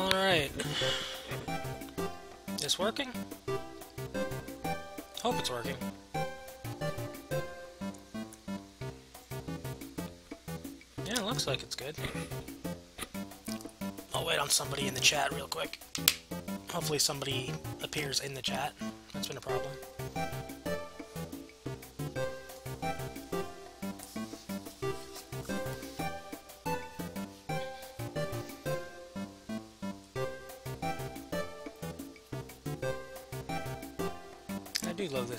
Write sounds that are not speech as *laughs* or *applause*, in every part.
Alright. This working? Hope it's working. Yeah, looks like it's good. I'll wait on somebody in the chat real quick. Hopefully somebody appears in the chat. That's been a problem.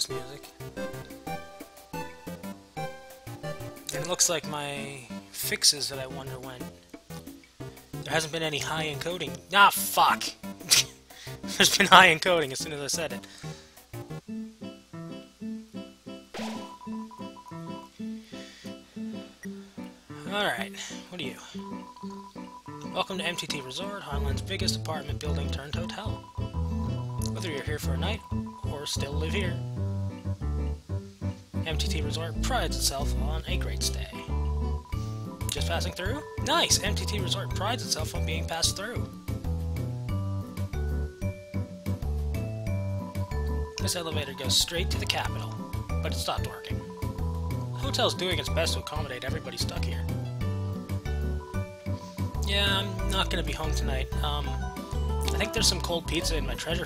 This music. And it looks like my fixes that I wonder when. There hasn't been any high encoding. Ah, fuck! *laughs* There's been high encoding as soon as I said it. Alright, what are you? Welcome to MTT Resort, Hotland's biggest apartment building turned hotel. Whether you're here for a night or still live here, MTT Resort prides itself on a great stay. Just passing through? Nice! MTT Resort prides itself on being passed through. This elevator goes straight to the capital, but it stopped working. The hotel's doing its best to accommodate everybody stuck here. Yeah, I'm not gonna be home tonight. Um, I think there's some cold pizza in my treasure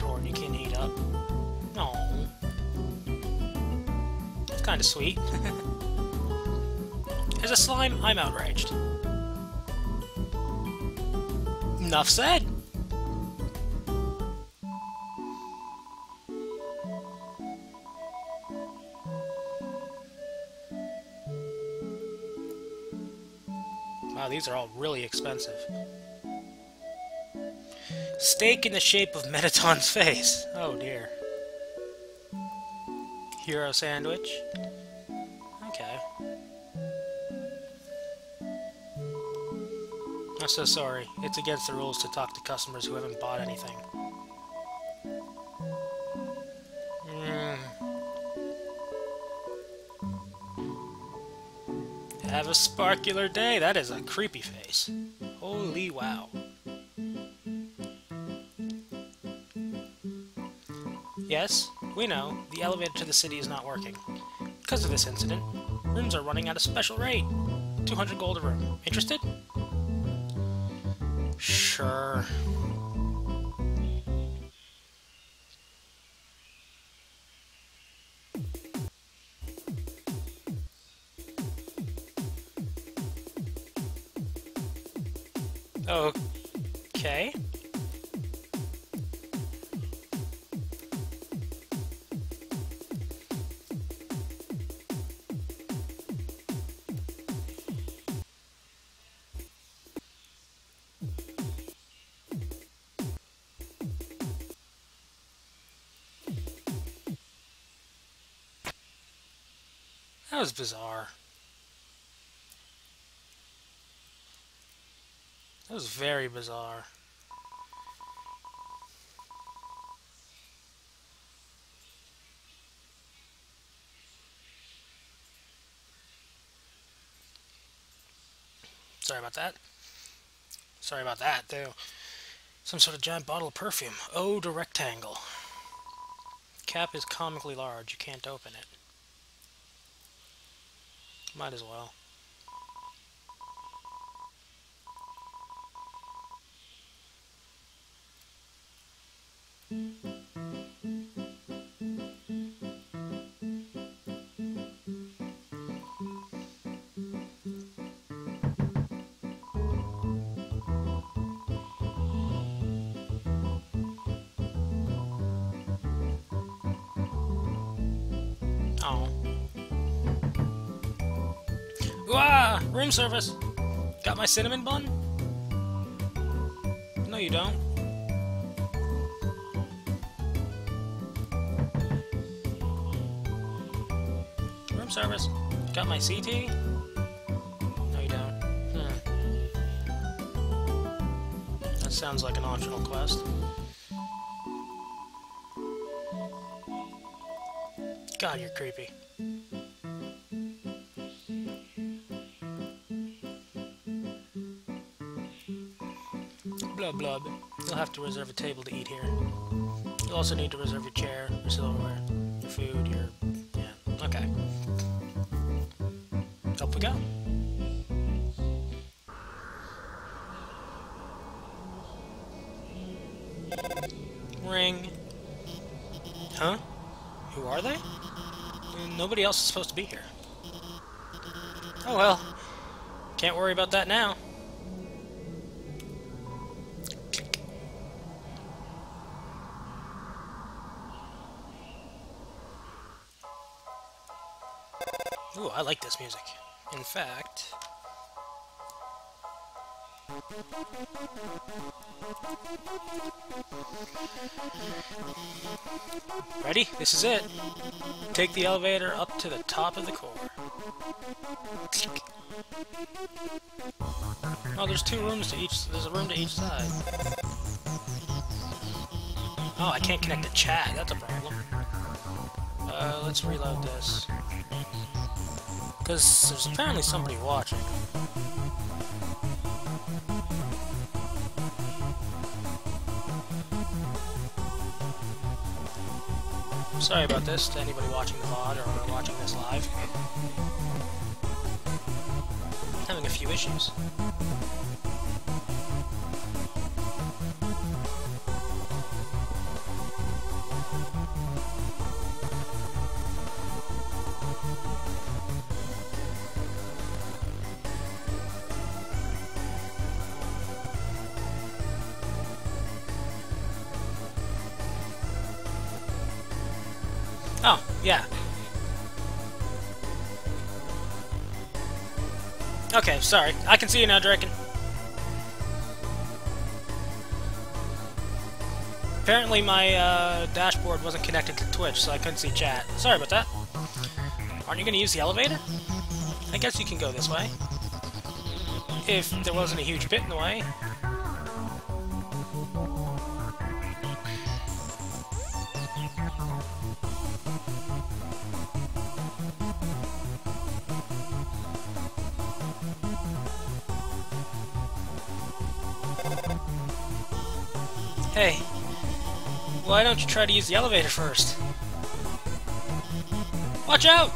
It's kinda sweet. *laughs* As a slime, I'm outraged. Enough said! Wow, these are all really expensive. Steak in the shape of Mettaton's *laughs* face. Hero sandwich. Okay. I'm so sorry. It's against the rules to talk to customers who haven't bought anything. Mm. Have a sparkular day. That is a creepy face. Holy wow. Yes, we know. The elevator to the city is not working. Because of this incident, rooms are running at a special rate. 200 gold a room. Interested? Sure. That was bizarre. That was very bizarre. Sorry about that. Sorry about that, too. Some sort of giant bottle of perfume. Oh, the rectangle. Cap is comically large. You can't open it. Might as well. Room service! Got my cinnamon bun? No, you don't. Room service. Got my Sea Tea? No, you don't. Hmm. That sounds like an optional quest. God, you're creepy. Blub. You'll have to reserve a table to eat here. You'll also need to reserve your chair, your silverware, your food, your... yeah, okay. Up we go. Ring. Huh? Who are they? Nobody else is supposed to be here. Oh well. Can't worry about that now. Fact... Ready? This is it. Take the elevator up to the top of the core. Oh, there's two rooms to each... There's a room to each side. Oh, I can't connect to chat. That's a problem. Uh, let's reload this. Because there's apparently somebody watching. Sorry about this to anybody watching the VOD or watching this live. Having a few issues. Sorry. I can see you now, Draken. Apparently my uh, dashboard wasn't connected to Twitch, so I couldn't see chat. Sorry about that. Aren't you going to use the elevator? I guess you can go this way. If there wasn't a huge pit in the way. Don't you try to use the elevator first? Watch out!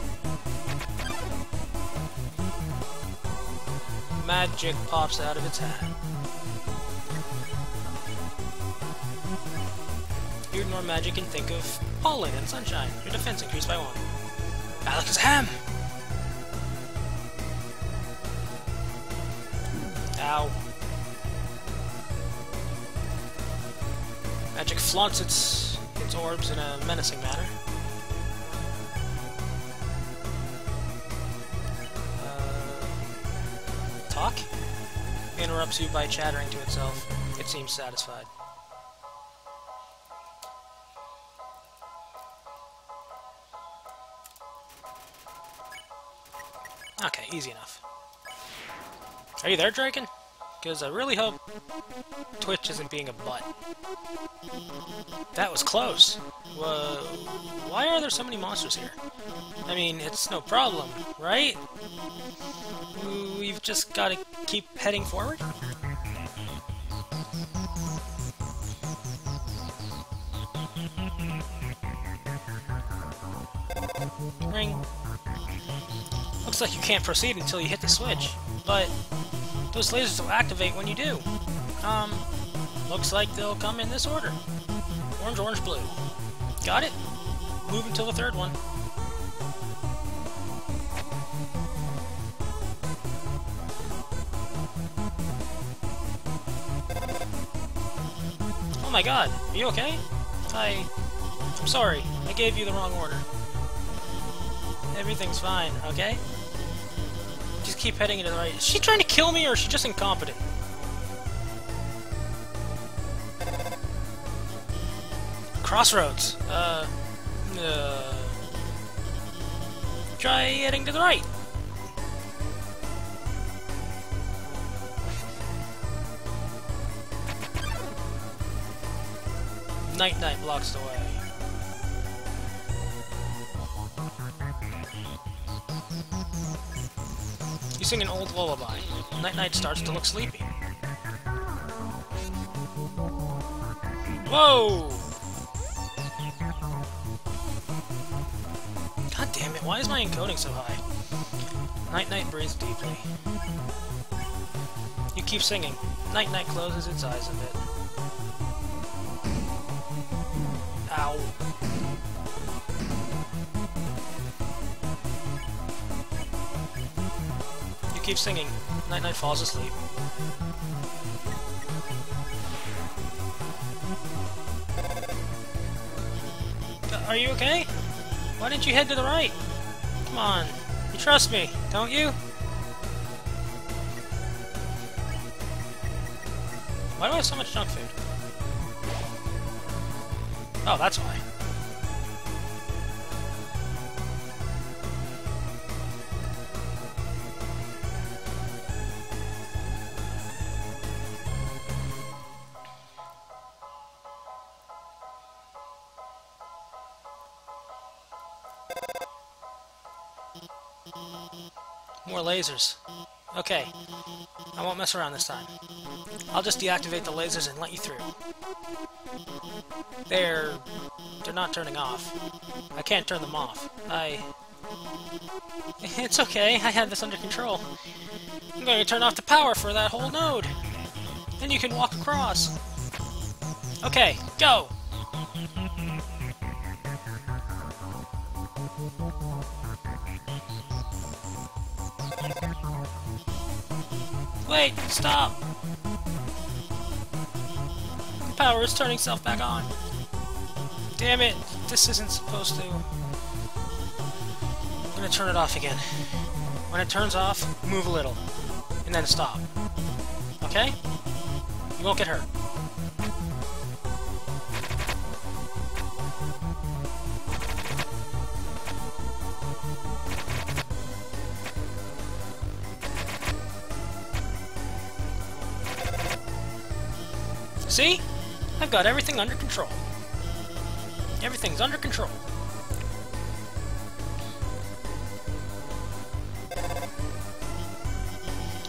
Madjick pops out of its hat. You ignore Madjick and think of pollen and sunshine. Your defense increased by one. Balak is ham! Ow. Madjick flaunts its orbs in a menacing manner. Uh, talk? Interrupts you by chattering to itself. It seems satisfied. Okay, easy enough. Are you there, Draken? Because I really hope Twitch isn't being a butt. That was close. Whoa. Why are there so many monsters here? I mean, it's no problem, right? We've just got to keep heading forward? Ring. Looks like you can't proceed until you hit the switch, but those lasers will activate when you do. Um, looks like they'll come in this order. Orange, orange, blue. Got it? Move until the third one. Oh my god, are you okay? I... I'm sorry, I gave you the wrong order. Everything's fine, okay? Just keep heading to the right. Is she trying to kill me or is she just incompetent? Crossroads. Uh, uh... Try heading to the right. Knight Knight blocks the way. You sing an old lullaby. Knight Knight starts to look sleepy. Whoa! Why is my encoding so high? Knight Knight breathes deeply. You keep singing. Knight Knight closes its eyes a bit. Ow. You keep singing. Knight Knight falls asleep. Are you okay? Why didn't you head to the right? Come on. You trust me, don't you? Why do I have so much junk food? Oh, that's why. Lasers. Okay. I won't mess around this time. I'll just deactivate the lasers and let you through. They're... they're not turning off. I can't turn them off. I... It's okay, I have this under control. I'm going to turn off the power for that whole node. Then you can walk across. Okay, go! Wait, stop! The power is turning itself back on. Damn it, this isn't supposed to... I'm gonna turn it off again. When it turns off, move a little. And then stop. Okay? You won't get hurt. See? I've got everything under control. Everything's under control.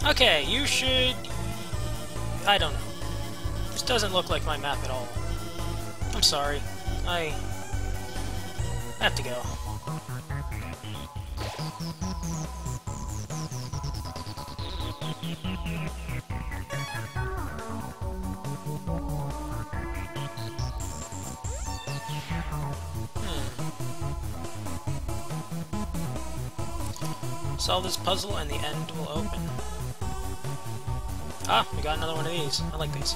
Okay, you should... I don't know. This doesn't look like my map at all. I'm sorry. I... I have to go. Solve this puzzle and the end will open. Ah, we got another one of these. I like these.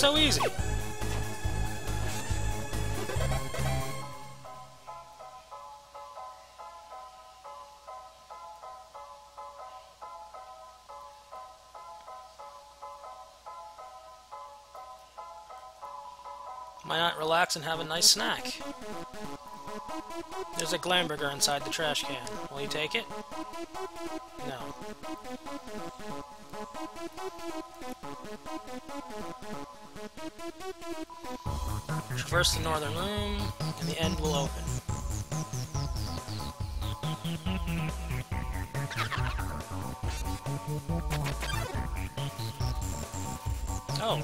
So easy? Why not relax and have a nice snack? There's a Glamburger inside the trash can. Will you take it? No. Traverse the northern room, and the end will open. Oh.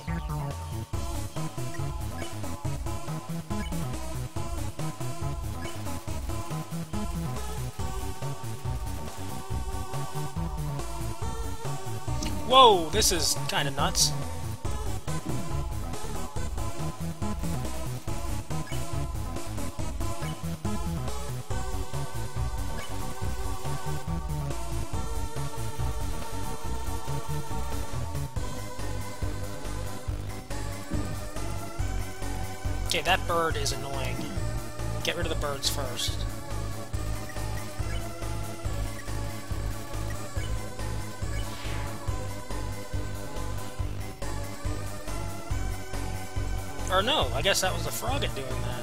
Whoa, this is kind of nuts. birds first. Or no, I guess that was the frog doing that.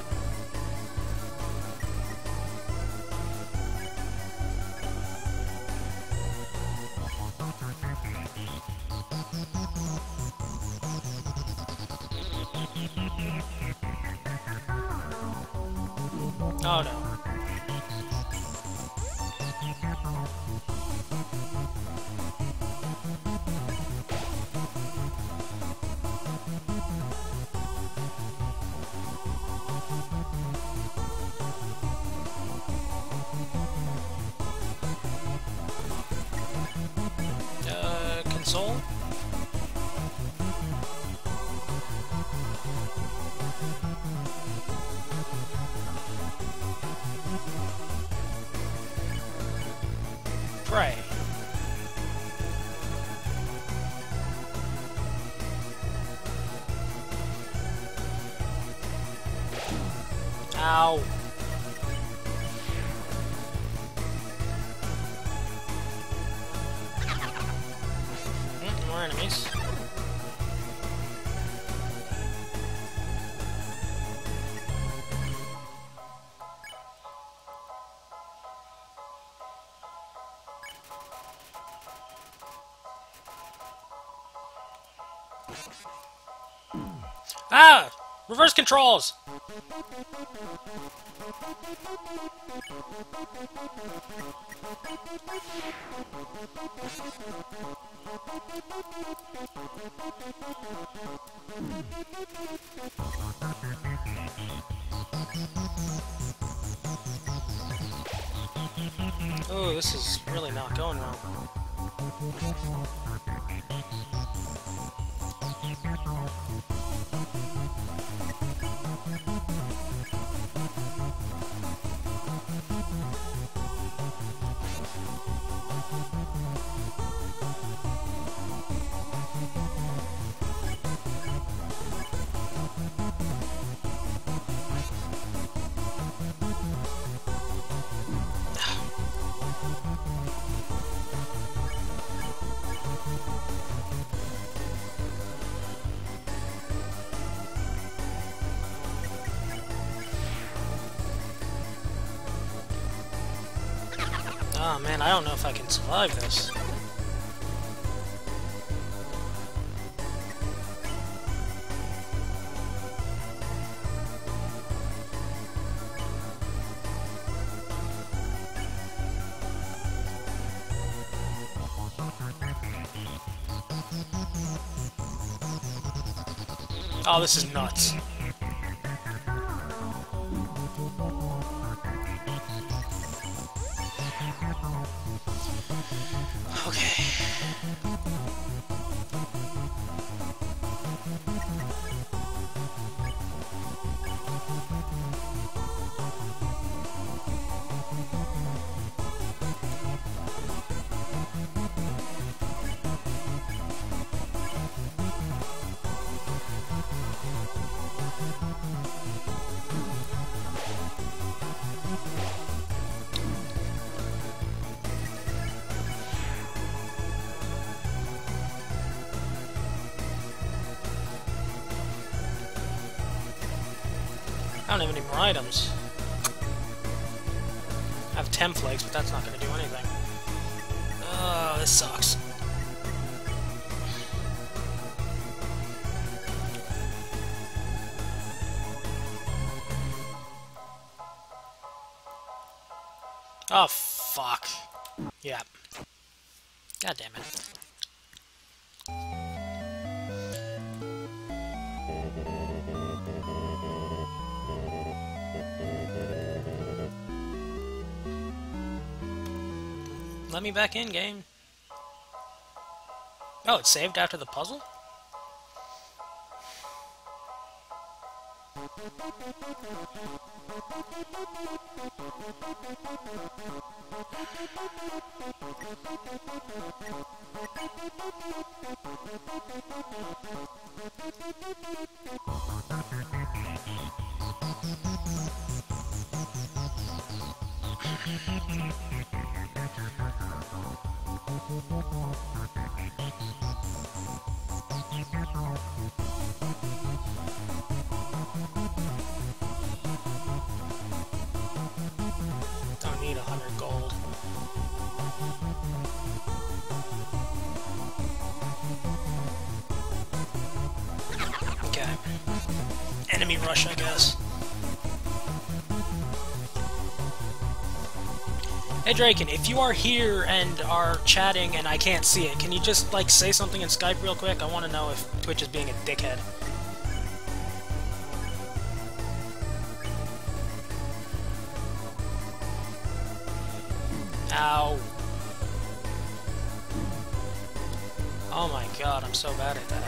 Oh no. Ah! Reverse controls! Survive this. Oh, this is nuts. I don't have any more items. I have 10 flakes, but that's not going to do anything. Oh, this sucks. Me back in, game. Oh, it's saved after the puzzle? Draken, if you are here and are chatting and I can't see it, can you just, like, say something in Skype real quick? I want to know if Twitch is being a dickhead. Ow. Oh my god, I'm so bad at that.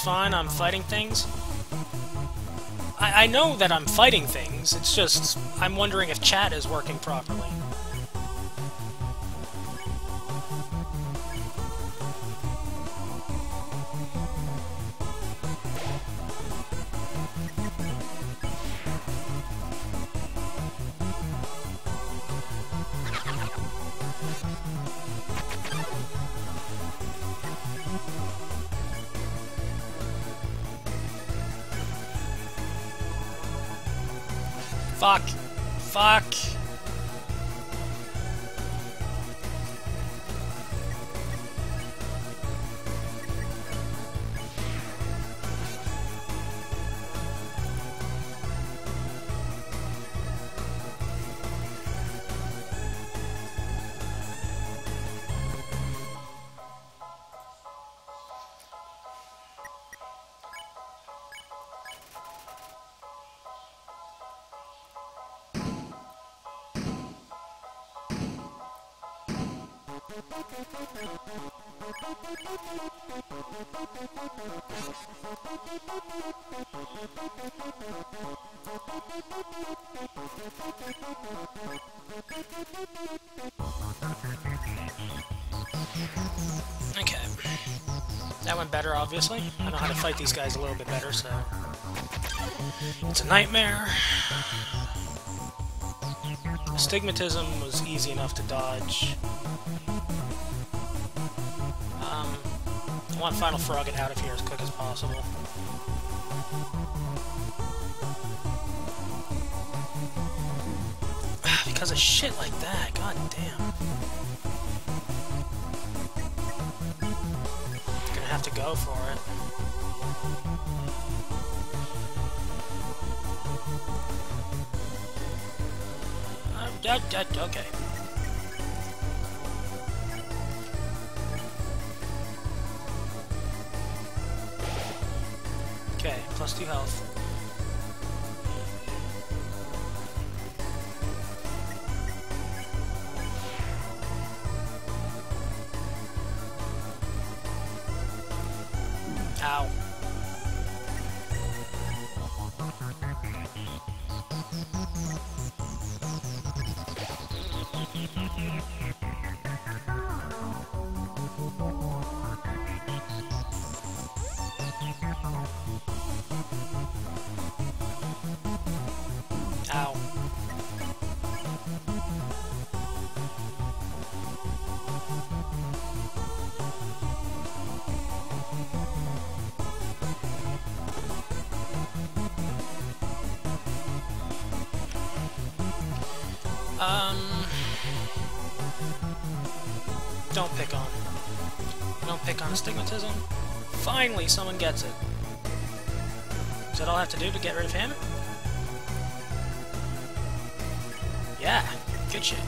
Fine, I'm fighting things. I, I know that I'm fighting things, it's just, I'm wondering if chat is working properly. Fuck. Fuck. Stigmatism was easy enough to dodge. Um, I want Final Froggit out of here as quick as possible. *sighs* because of shit like that, god damn. Gonna have to go for it. Okay, someone gets it. Is that all I have to do to get rid of him? Yeah, good shit.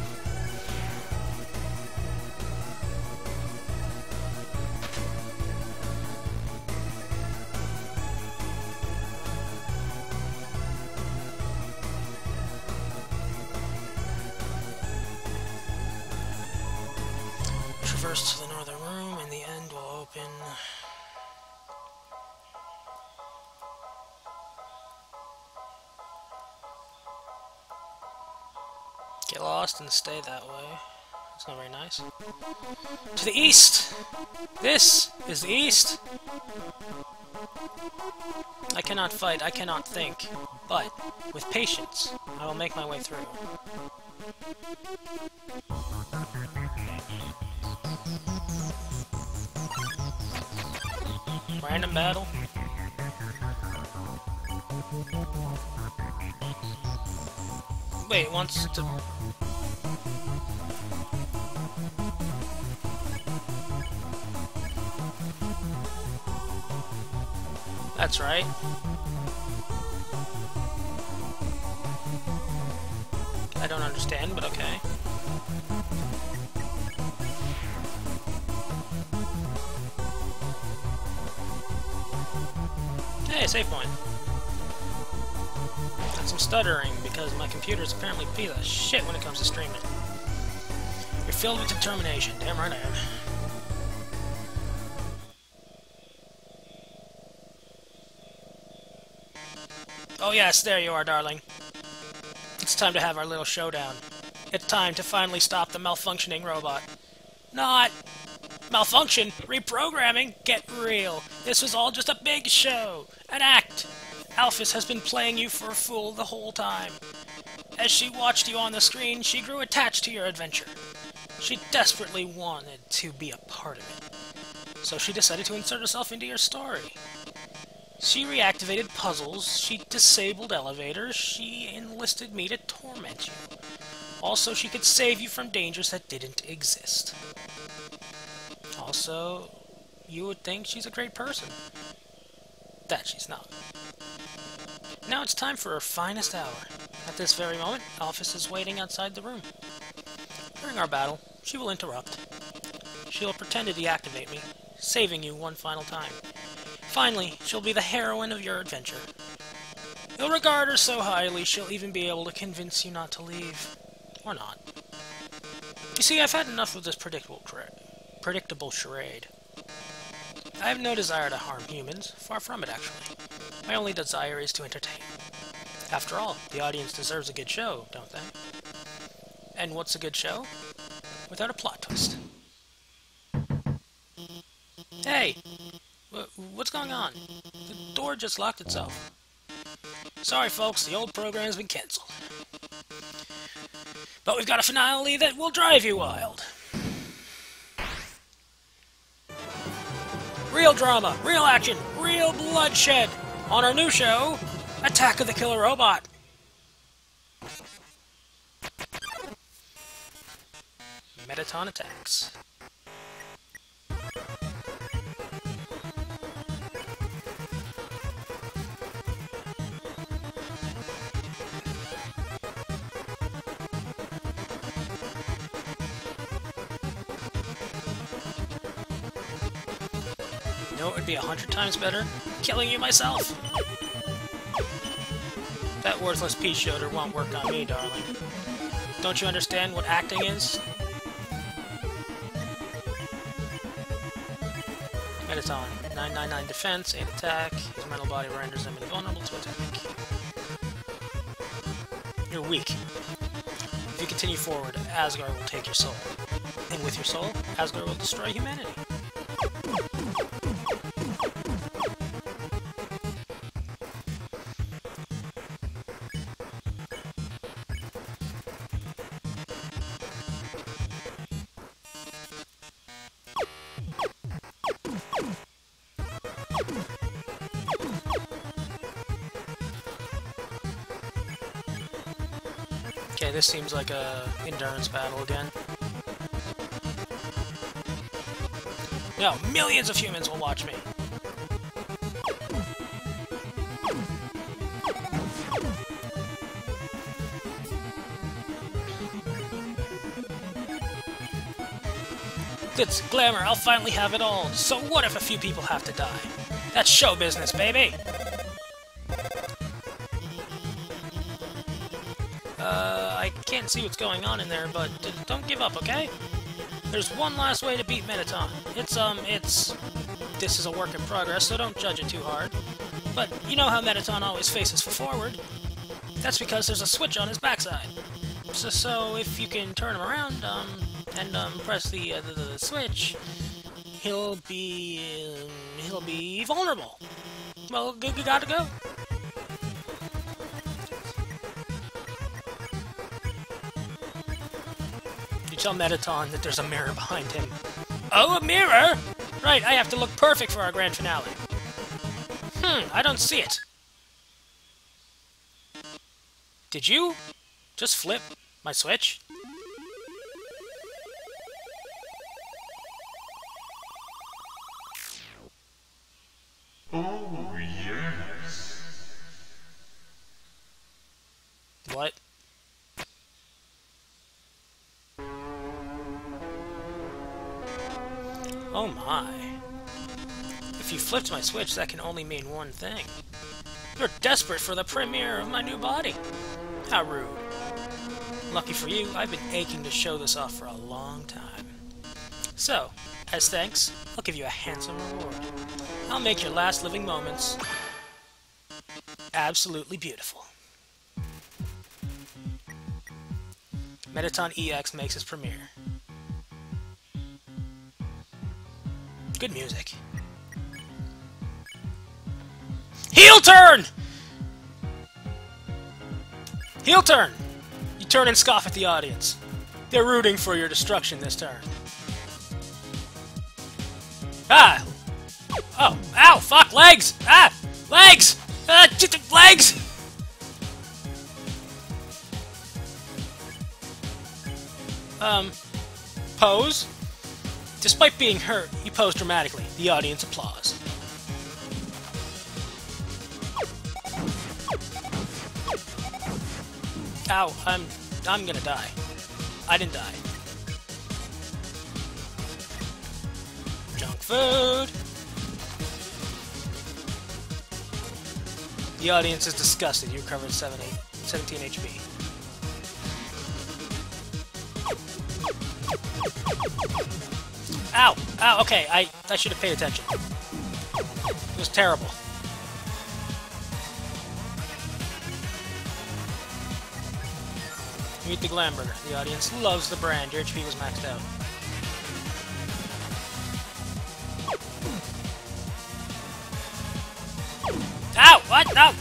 And stay that way. It's not very nice. To the east! This is the east! I cannot fight, I cannot think, but with patience, I will make my way through. Random battle. Wait, wants to That's right. I don't understand, but okay. Hey, save point. Got some stuttering because my computer is apparently a piece of shit when it comes to streaming. You're filled with determination. Damn right I am. Oh yes, there you are, darling. It's time to have our little showdown. It's time to finally stop the malfunctioning robot. Not malfunction, reprogramming, get real. This was all just a big show, an act. Alphys has been playing you for a fool the whole time. As she watched you on the screen, she grew attached to your adventure. She desperately wanted to be a part of it. So she decided to insert herself into your story. She reactivated puzzles, she disabled elevators, she enlisted me to torment you. Also, she could save you from dangers that didn't exist. Also, you would think she's a great person. That she's not. Now it's time for her finest hour. At this very moment, Alphys is waiting outside the room. During our battle, she will interrupt. She will pretend to deactivate me, saving you one final time. Finally, she'll be the heroine of your adventure. You'll regard her so highly, she'll even be able to convince you not to leave. Or not. You see, I've had enough of this predictable, predictable charade. I have no desire to harm humans, far from it, actually. My only desire is to entertain. After all, the audience deserves a good show, don't they? And what's a good show? Without a plot twist. Hey! What's going on? The door just locked itself. Sorry, folks, the old program has been cancelled. But we've got a finale that will drive you wild. Real drama, real action, real bloodshed on our new show, Attack of the Killer Robot. Mettaton attacks. Be a hundred times better? Killing you myself! That worthless pea shooter won't work on me, darling. Don't you understand what acting is? Mettaton. 999 defense, 8 attack. His mental body renders him invulnerable to attack. You're weak. If you continue forward, Asgore will take your soul. And with your soul, Asgore will destroy humanity. Seems like a endurance battle again. No, millions of humans will watch me. Glitz, glamour, I'll finally have it all. So what if a few people have to die? That's show business, baby! Can't see what's going on in there, but don't give up, okay? There's one last way to beat Mettaton. It's, um, it's... This is a work in progress, so don't judge it too hard. But you know how Mettaton always faces forward. That's because there's a switch on his backside. so, so if you can turn him around um, and um, press the, uh, the, the switch, he'll be um, he'll be vulnerable. Well, good, gotta go. Tell Mettaton that there's a mirror behind him. Oh, a mirror! Right, I have to look perfect for our grand finale. Hmm, I don't see it. Did you just flip my switch? Oh my. If you flipped my switch, that can only mean one thing. You're desperate for the premiere of my new body. How rude. Lucky for you, I've been aching to show this off for a long time. So, as thanks, I'll give you a handsome reward. I'll make your last living moments absolutely beautiful. Mettaton EX makes its premiere. Good music. Heel turn! Heel turn! You turn and scoff at the audience. They're rooting for your destruction this turn. Ah! Oh, ow, fuck, legs! Ah! Legs! Ah, legs! Um, pose? Despite being hurt, he pose dramatically. The audience applause. Ow, I'm I'm gonna die. I didn't die. Junk food! The audience is disgusted. You recovered 7, 8, 17 HP. Ow! Ow, okay, I, I should have paid attention. It was terrible. Meet the Glamburger. The audience loves the brand. Your HP was maxed out. Ow! What? No!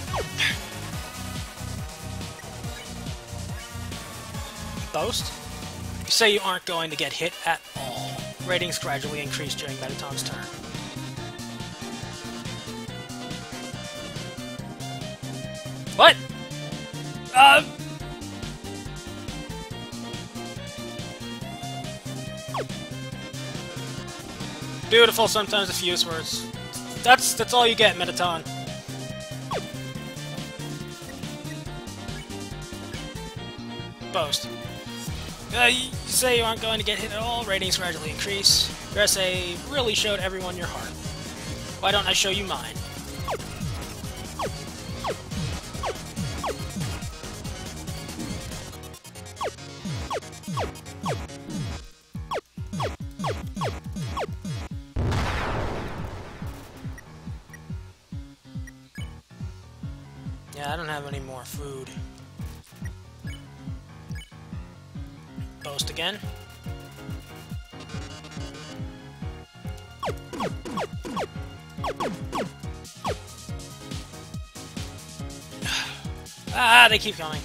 Boast? You say you aren't going to get hit at. Ratings gradually increase during Mettaton's turn. What? Uh... Beautiful, sometimes a few words. That's that's all you get, Mettaton. Boast. Uh, say you aren't going to get hit at all, ratings gradually increase. Your essay really showed everyone your heart. Why don't I show you mine? Boast again. *sighs* ah, they keep coming.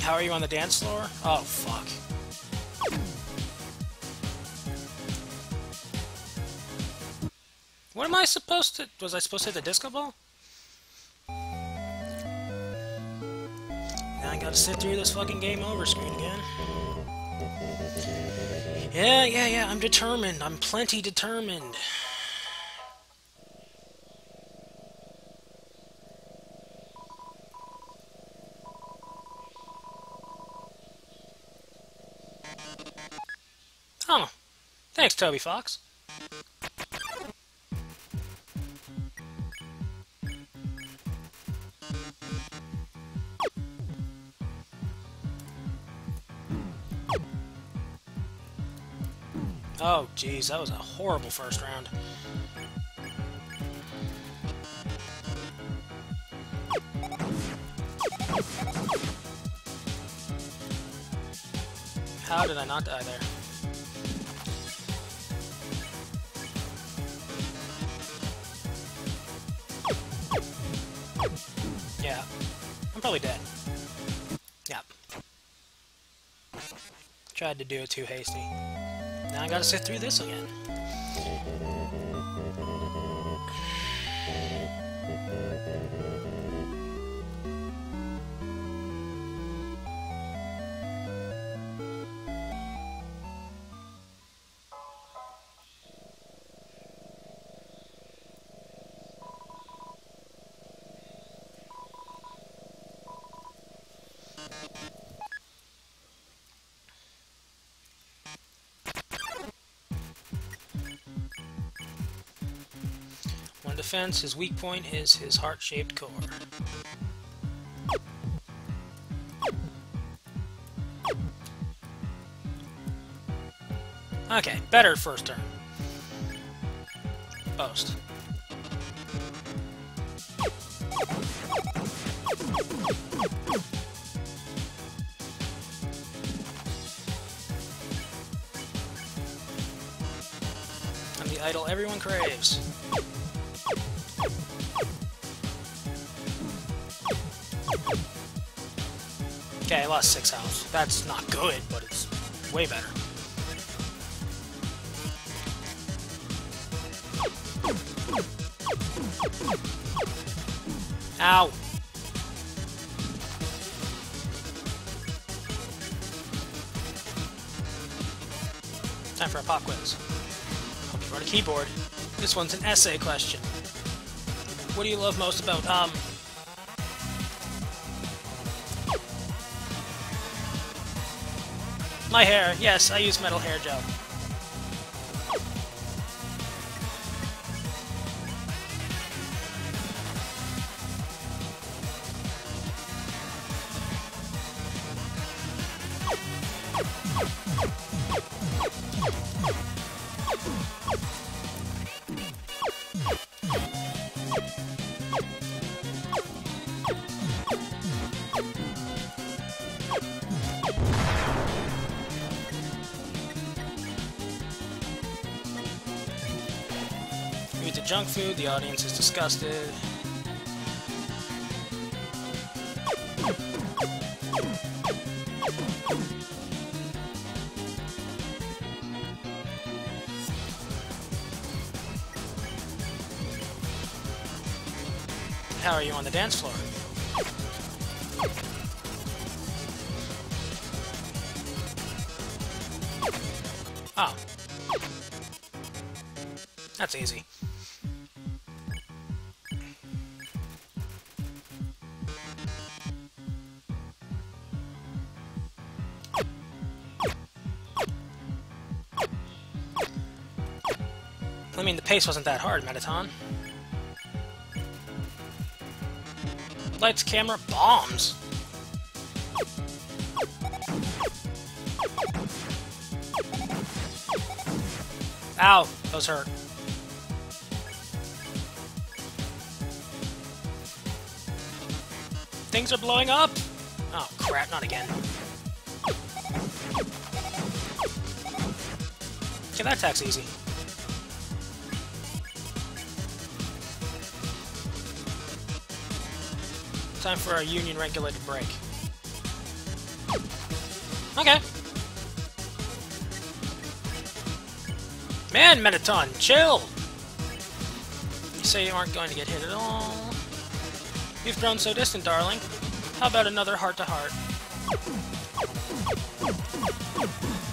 How are you on the dance floor? Oh, fuck. What am I supposed to... Was I supposed to hit the disco ball? Gotta sit through this fucking game over screen again. Yeah, yeah, yeah, I'm determined. I'm plenty determined. Oh, thanks, Toby Fox. Oh, jeez, that was a horrible first round. How did I not die there? Yeah, I'm probably dead. Yep. Tried to do it too hasty. Now I gotta sit through this again. Defense, his weak point is his heart-shaped core. Okay, better first turn. Post. Idol everyone craves. Lost 6 health. That's not good, but it's way better. Ow! Time for a pop quiz. Hope you brought a keyboard. This one's an essay question. What do you love most about, um... My hair. Yes, I use metal hair gel. Disgusted. How are you on the dance floor? Pace wasn't that hard, Mettaton. Lights, camera, bombs! Ow! Those hurt. Things are blowing up! Oh crap, not again. Okay, that attack's easy. Time for our union regulated break. Okay. Man, Mettaton, chill! You say you aren't going to get hit at all. You've grown so distant, darling. How about another heart-to-heart?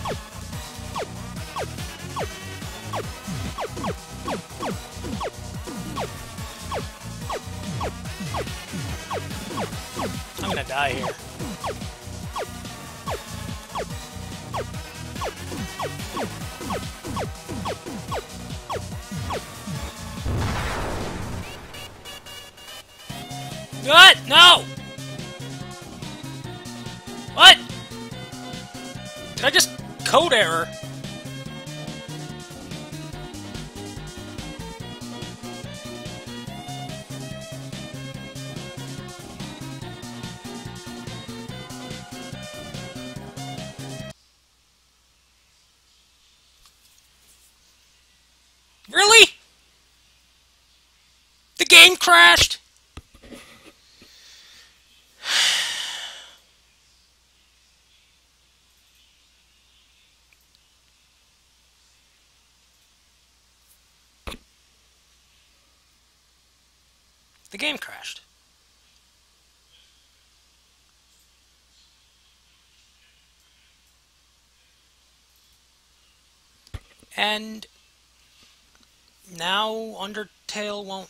I'm game crashed! The game crashed. And now Undertale won't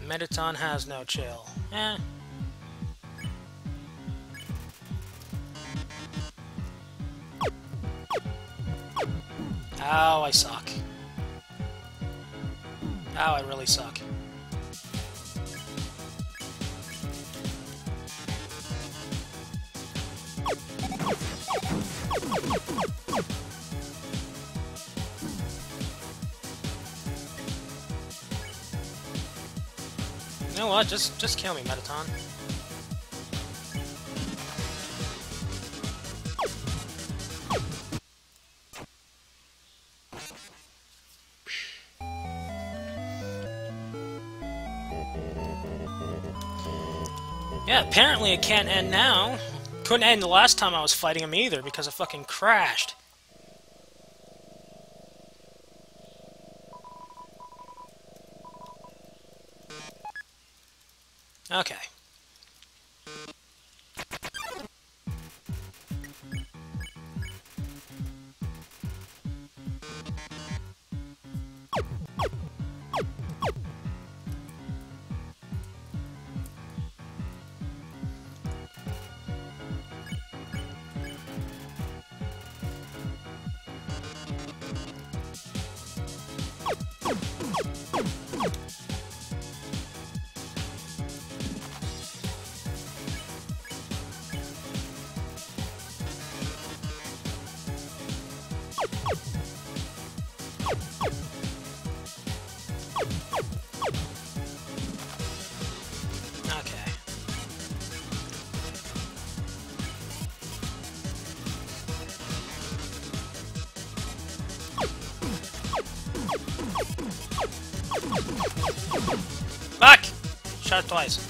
Mettaton has no chill. Eh. Oh, I suck. Oh, I really suck. You know what? Just just kill me, Mettaton. Yeah, apparently it can't end now. Couldn't end the last time I was fighting him either because it fucking crashed. Shot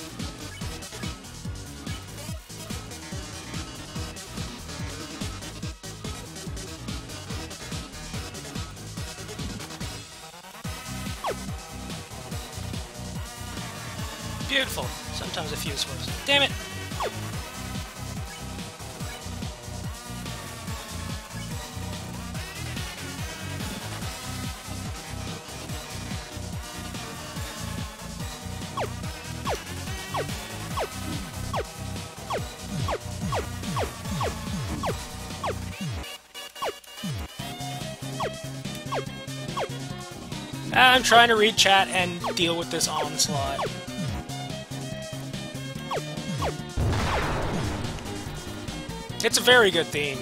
trying to read chat and deal with this onslaught. It's a very good theme.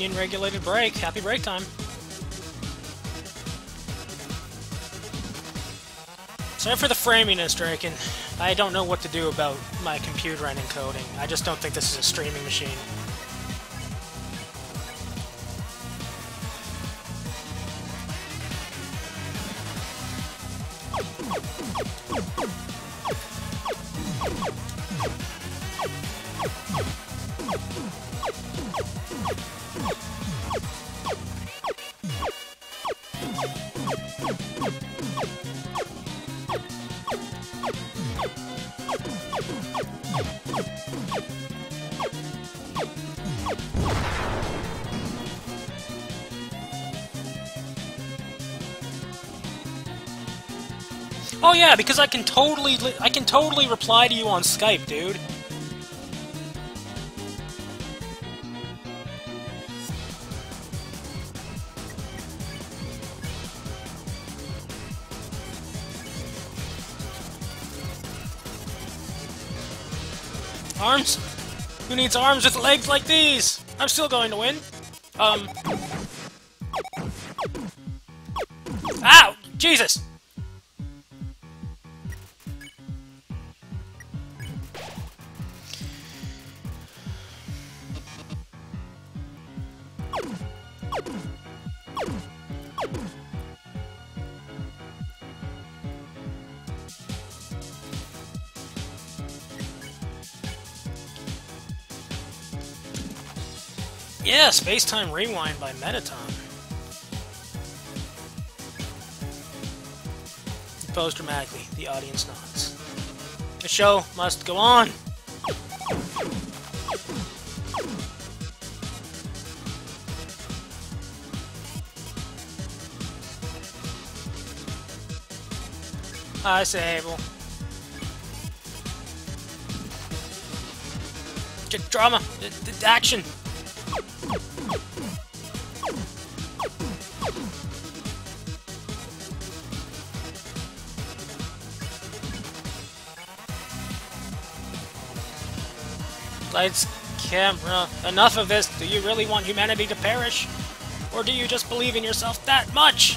Union regulated break. Happy break time. Sorry for the framiness, Draken. I don't know what to do about my computer and encoding. I just don't think this is a streaming machine. Because I can totally I can totally reply to you on Skype, dude. Arms? Who needs arms with legs like these? I'm still going to win. Um. Yeah, Space-Time Rewind by Mettaton. Pose dramatically, the audience nods. The show must go on! Hi, Sable. Get drama! D action! Lights, camera, uh, enough of this. Do you really want humanity to perish? Or do you just believe in yourself that much?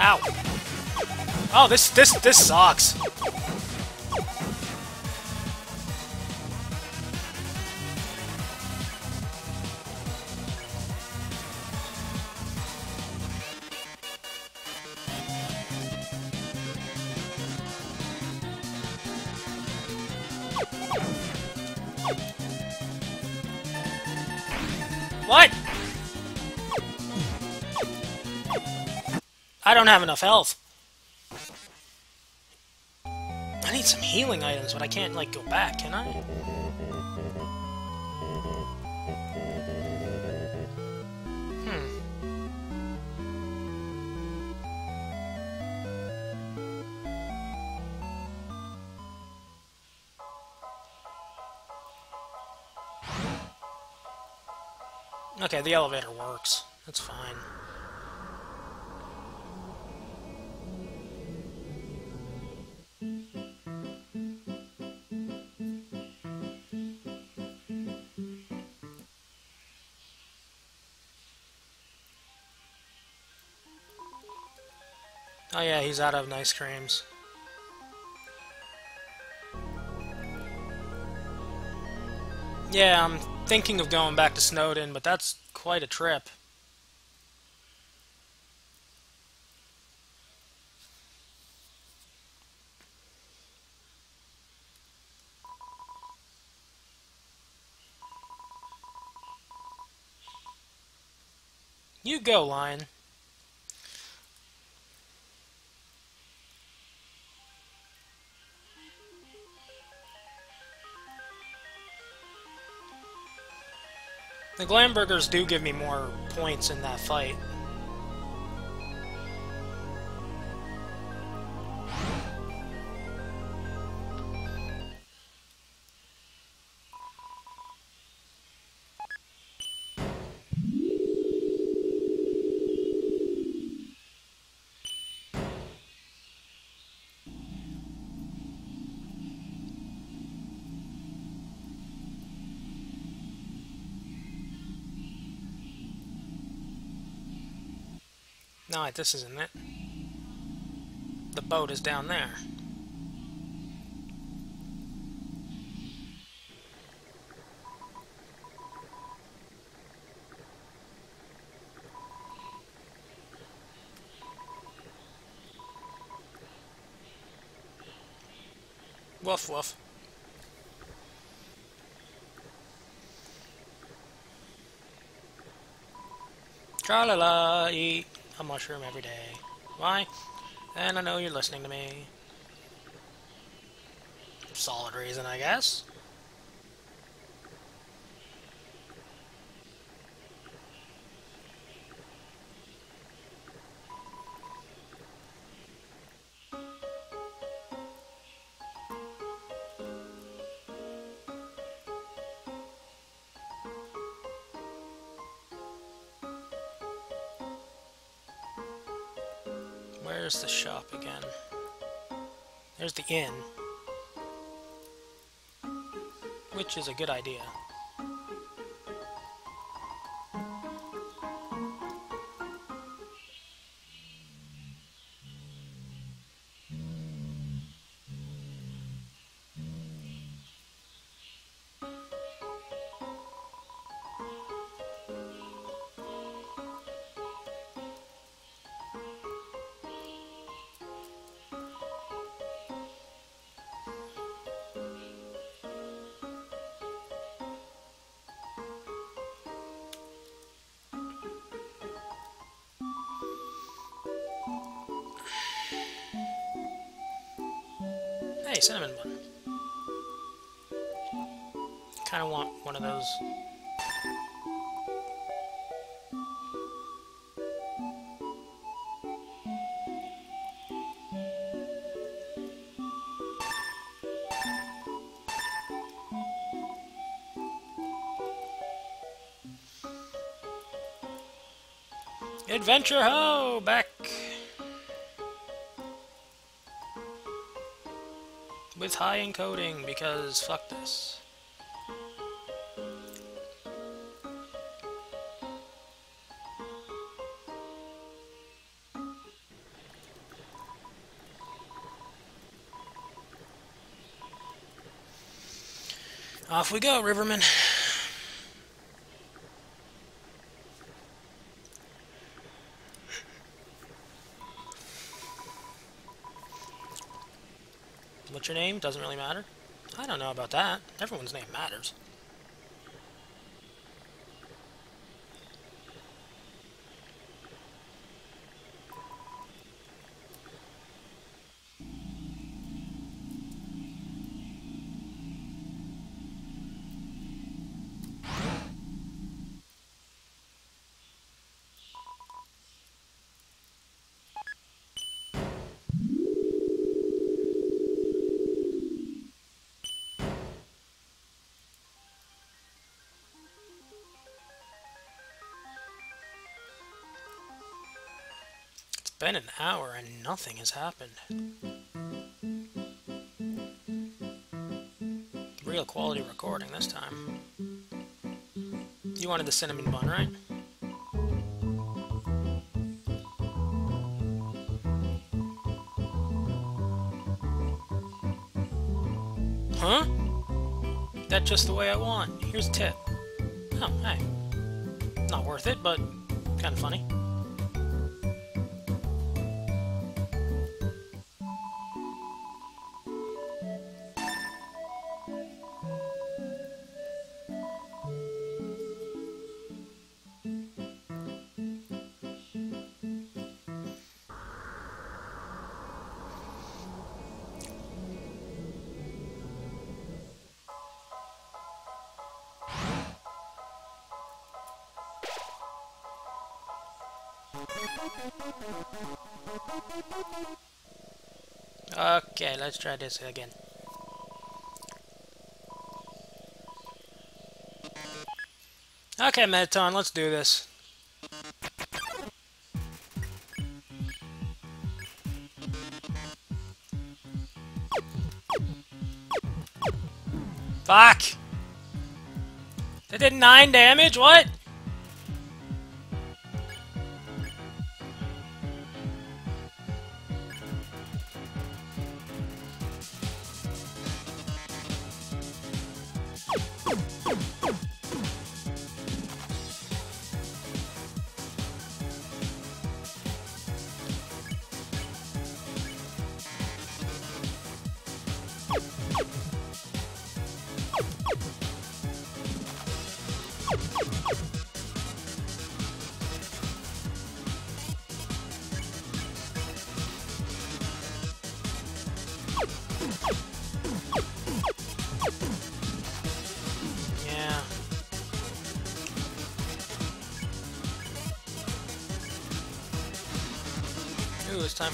Ow. Oh, this, this, this sucks. Don't have enough health. I need some healing items, but I can't, like, go back, can I? Hmm. Okay, the elevator works. That's fine. Oh yeah, he's out of nice creams. Yeah, I'm thinking of going back to Snowdin, but that's quite a trip. You go, Lion. The Glamburgers do give me more points in that fight. No, this isn't it. The boat is down there. Woof woof. Tra la la, eat a mushroom every day. Why? And I know you're listening to me. Solid reason, I guess. Where's the shop again? There's the inn. Which is a good idea. Adventure Ho! Back with high encoding because fuck this. Off we go, Riverman. What's your name? Doesn't really matter. I don't know about that. Everyone's name matters. Been an hour and nothing has happened. Real quality recording this time. You wanted the cinnamon bun, right? Huh? That's just the way I want. Here's a tip. Oh, hey. Not worth it, but kind of funny. Okay, let's try this again. Okay, Mettaton, let's do this. Fuck! That did 9 damage? What?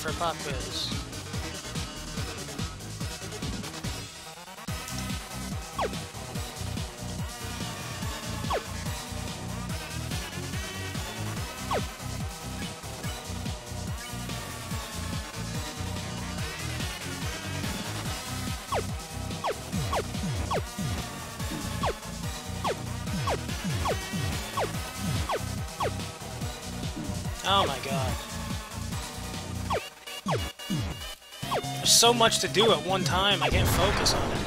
For a so much to do at one time, I can't focus on it.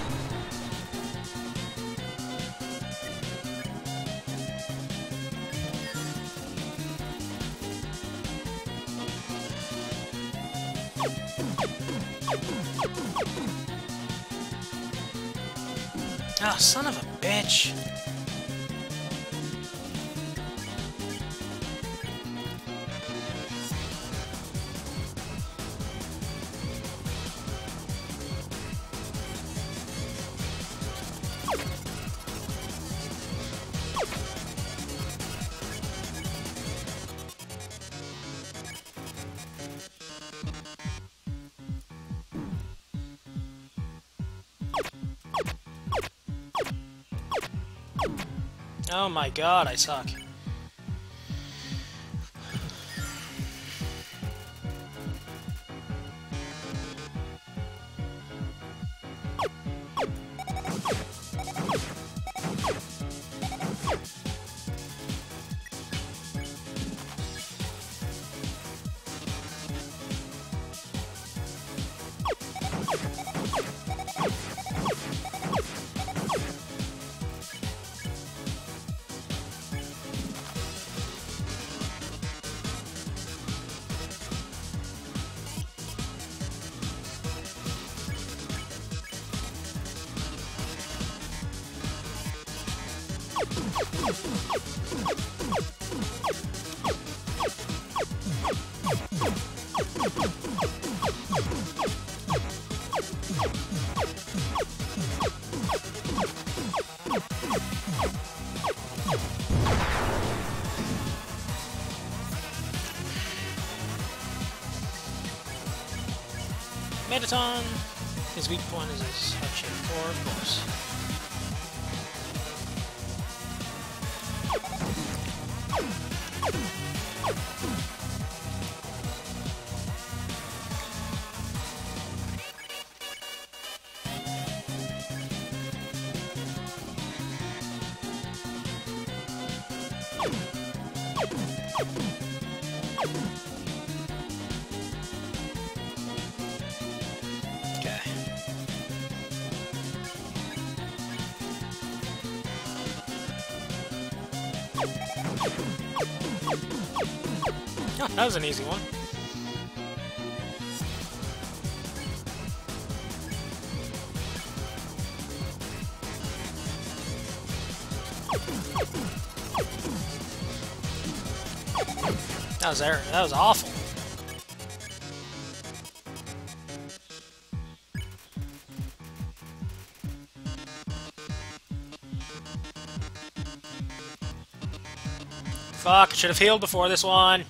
Oh my god, I suck. That was an easy one. That was there. That was awful. Fuck, should have healed before this one.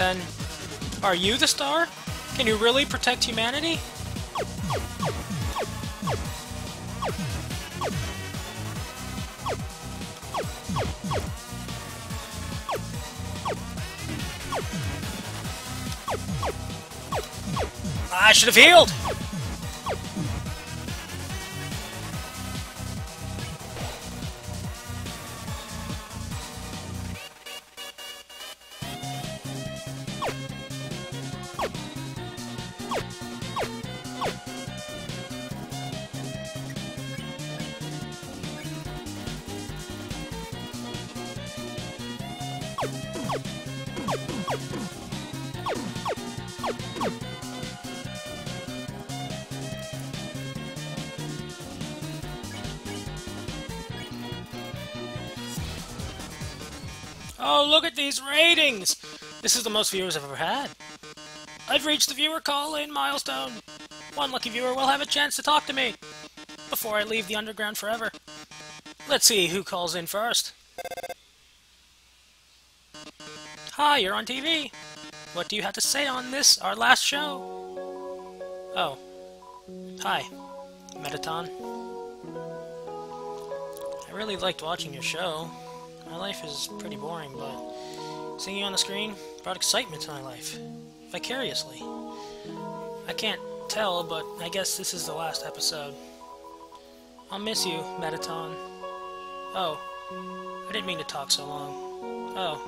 Then Are you the star? Can you really protect humanity? I should have healed! These ratings! This is the most viewers I've ever had. I've reached the viewer call-in milestone. One lucky viewer will have a chance to talk to me before I leave the underground forever. Let's see who calls in first. Hi, you're on TV. What do you have to say on this, our last show? Oh. Hi, Mettaton. I really liked watching your show. My life is pretty boring, but you on the screen brought excitement to my life. Vicariously. I can't tell, but I guess this is the last episode. I'll miss you, Mettaton. Oh. I didn't mean to talk so long. Oh.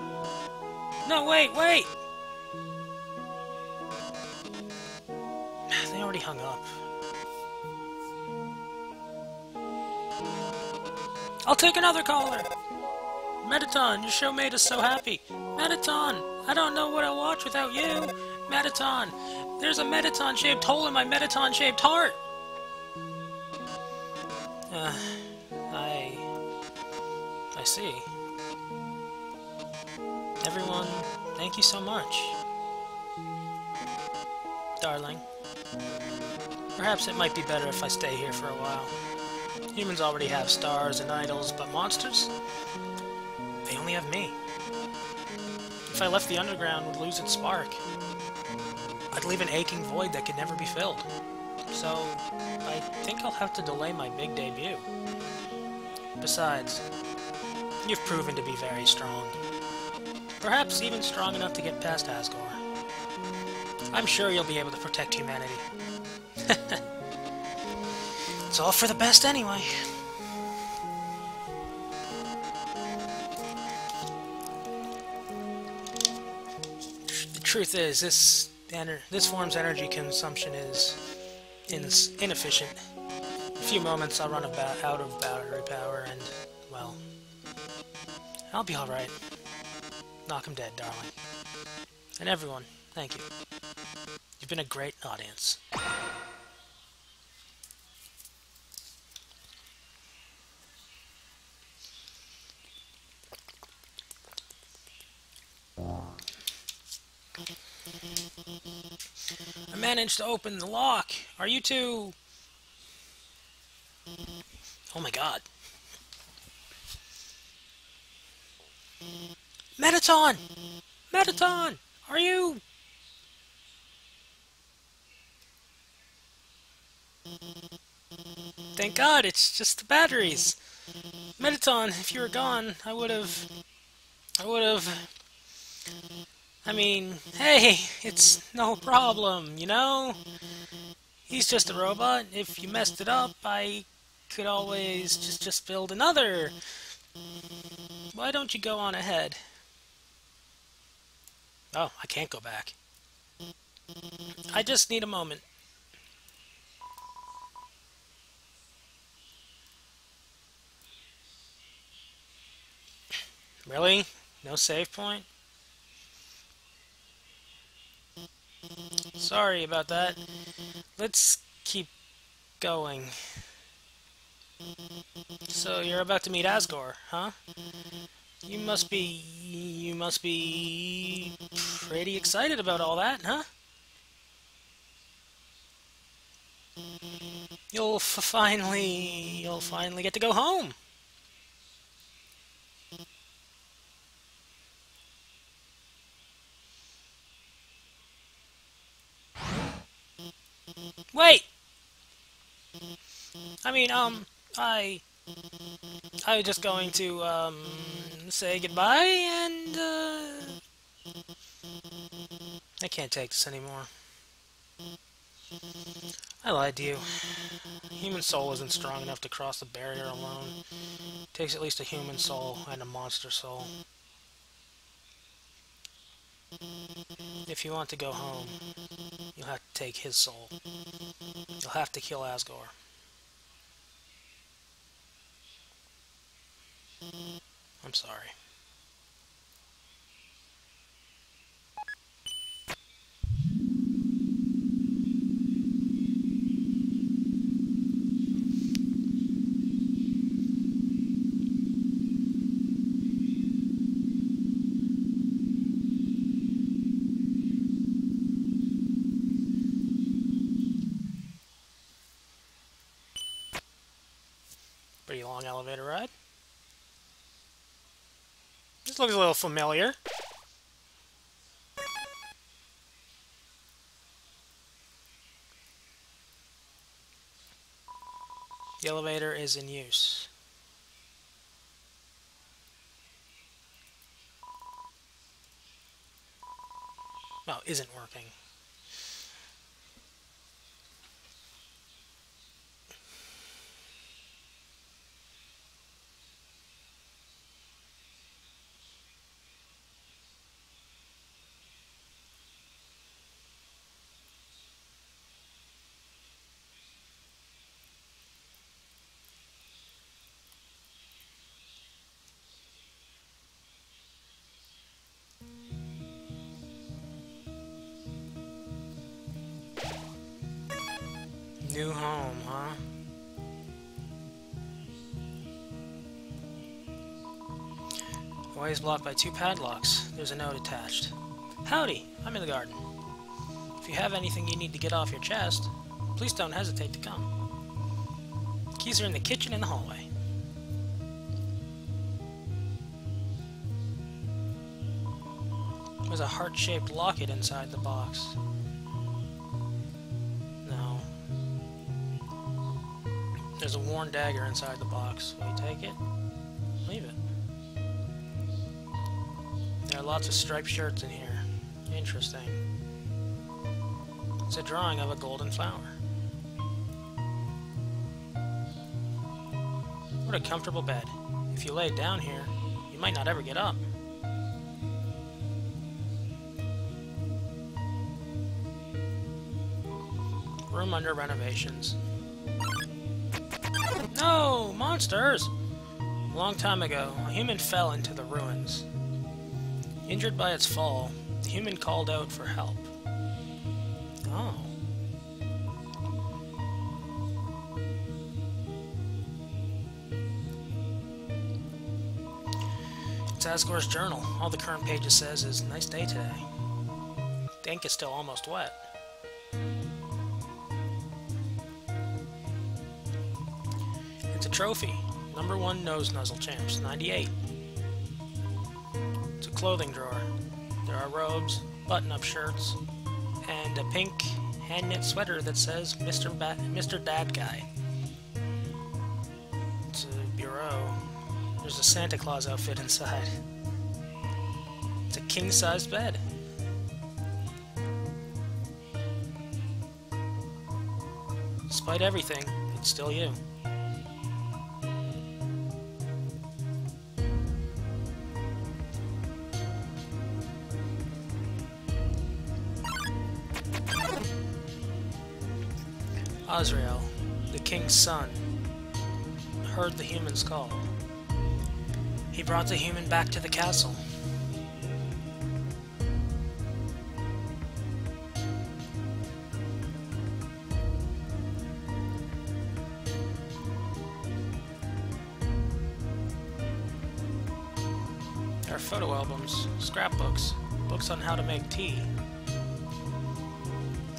No, wait, wait! They already hung up. I'll take another caller! Mettaton, your show made us so happy. Mettaton, I don't know what I'll watch without you. Mettaton, there's a Mettaton-shaped hole in my Mettaton-shaped heart. Uh, I... I see. Everyone, thank you so much. Darling. Perhaps it might be better if I stay here for a while. Humans already have stars and idols, but monsters? They only have me. If I left the underground, would lose its spark. I'd leave an aching void that could never be filled. So, I think I'll have to delay my big debut. Besides, you've proven to be very strong. Perhaps even strong enough to get past Asgore. I'm sure you'll be able to protect humanity. *laughs* it's all for the best anyway. Truth is, this this form's energy consumption is in inefficient. In a few moments I'll run about out of battery power and, well, I'll be alright. Knock him dead, darling. And everyone, thank you. You've been a great audience. I managed to open the lock. Are you two... Oh my god. Mettaton! Mettaton! Are you... Thank God, it's just the batteries. Mettaton, if you were gone, I would have... I would have... I mean, hey, it's no problem, you know? He's just a robot. If you messed it up, I could always just, just build another. Why don't you go on ahead? Oh, I can't go back. I just need a moment. Really? No save point? Sorry about that. Let's keep going. So you're about to meet Asgore, huh? You must be... you must be... pretty excited about all that, huh? You'll finally... you'll finally get to go home! Wait! I mean, um, I... I was just going to, um, say goodbye and, uh... I can't take this anymore. I lied to you. Human soul isn't strong enough to cross the barrier alone. It takes at least a human soul and a monster soul. If you want to go home, you'll have to take his soul. You'll have to kill Asgore. I'm sorry. Familiar. The elevator is in use. Well, isn't working. Home, huh? The way is blocked by two padlocks. There's a note attached. Howdy, I'm in the garden. If you have anything you need to get off your chest, please don't hesitate to come. Keys are in the kitchen and the hallway. There's a heart-shaped locket inside the box. There's a worn dagger inside the box. Will you take it? Leave it. There are lots of striped shirts in here. Interesting. It's a drawing of a golden flower. What a comfortable bed. If you lay down here, you might not ever get up. Room under renovations. Monsters! A long time ago, a human fell into the ruins. Injured by its fall, the human called out for help. Oh. It's Asgore's journal. All the current pages says is, nice day today. The ink is still almost wet. It's a trophy. Number one nose nuzzle champs, 98. It's a clothing drawer. There are robes, button-up shirts, and a pink hand-knit sweater that says Mr. Ba Mr. Dad Guy. It's a bureau. There's a Santa Claus outfit inside. It's a king-sized bed. Despite everything, it's still you. Asriel, the king's son, heard the human's call. He brought the human back to the castle. There are photo albums, scrapbooks, books on how to make tea.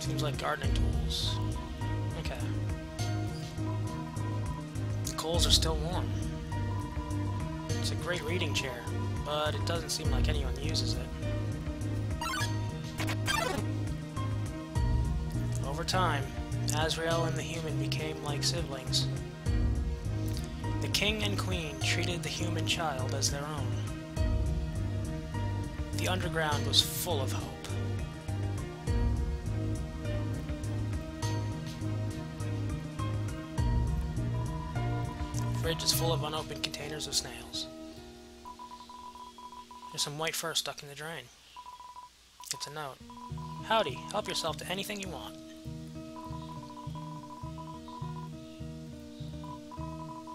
Seems like gardening tools. Coals are still warm. It's a great reading chair, but it doesn't seem like anyone uses it. Over time, Asriel and the human became like siblings. The king and queen treated the human child as their own. The underground was full of hope. Is full of unopened containers of snails. There's some white fur stuck in the drain. It's a note. Howdy, help yourself to anything you want.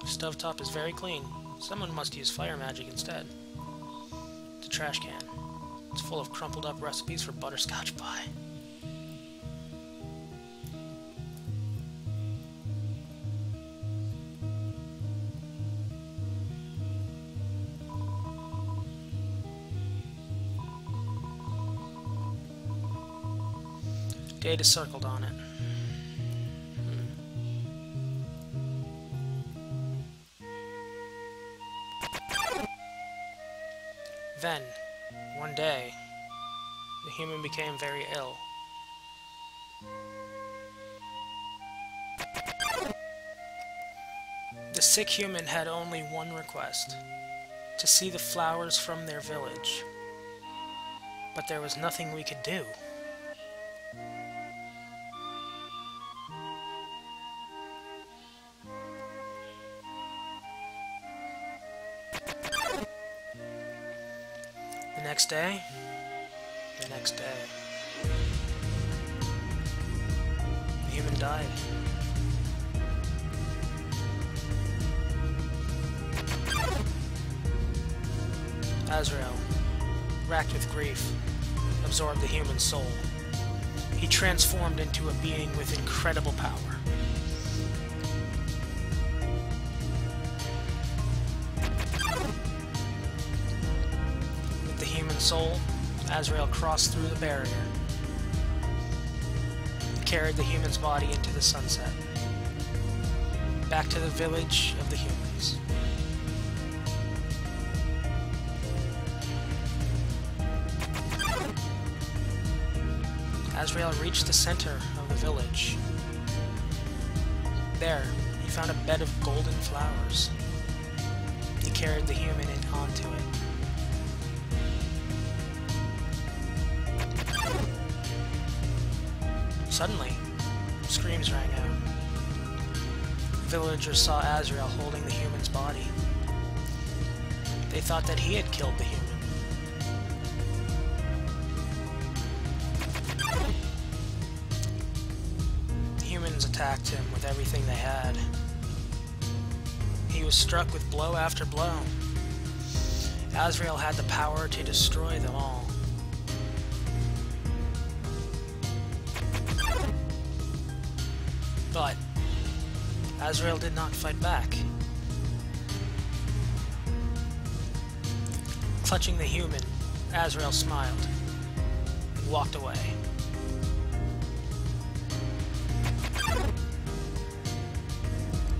The stovetop is very clean. Someone must use fire magic instead. It's a trash can. It's full of crumpled up recipes for butterscotch pie. Date is circled on it. Hmm. Then, one day, the human became very ill. The sick human had only one request to see the flowers from their village. But there was nothing we could do. The next day, the next day, the human died. Asriel, racked with grief, absorbed the human soul. He transformed into a being with incredible power. Soul, Asriel crossed through the barrier, carried the human's body into the sunset, back to the village of the humans. Asriel reached the center of the village. There, he found a bed of golden flowers. He carried the human onto it. Suddenly, screams rang out. Villagers saw Asriel holding the human's body. They thought that he had killed the human. The humans attacked him with everything they had. He was struck with blow after blow. Asriel had the power to destroy them all. Asriel did not fight back. Clutching the human, Asriel smiled and walked away.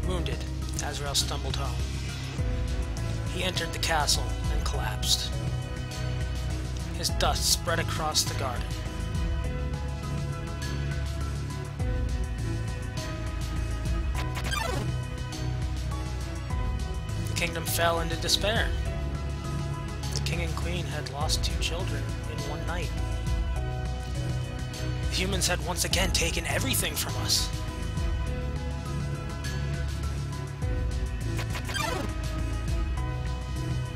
Wounded, Asriel stumbled home. He entered the castle and collapsed. His dust spread across the garden. Fell into despair. The king and queen had lost two children in one night. The humans had once again taken everything from us.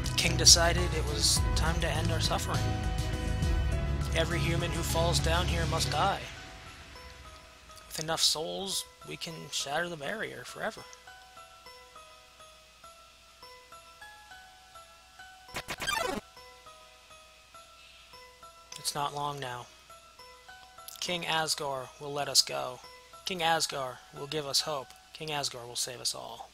The king decided it was time to end our suffering. Every human who falls down here must die. With enough souls, we can shatter the barrier forever. Not long now. King Asgore will let us go. King Asgore will give us hope. King Asgore will save us all.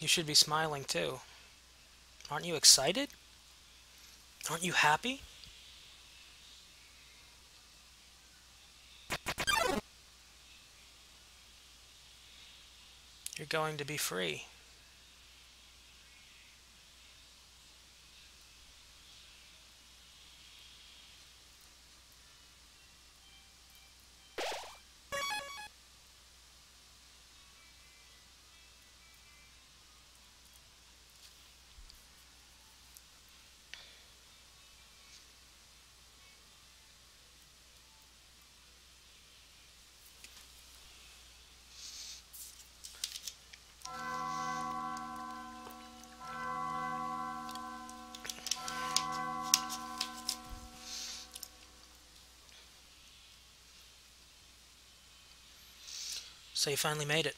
You should be smiling too. Aren't you excited? Aren't you happy? You're going to be free. So you finally made it.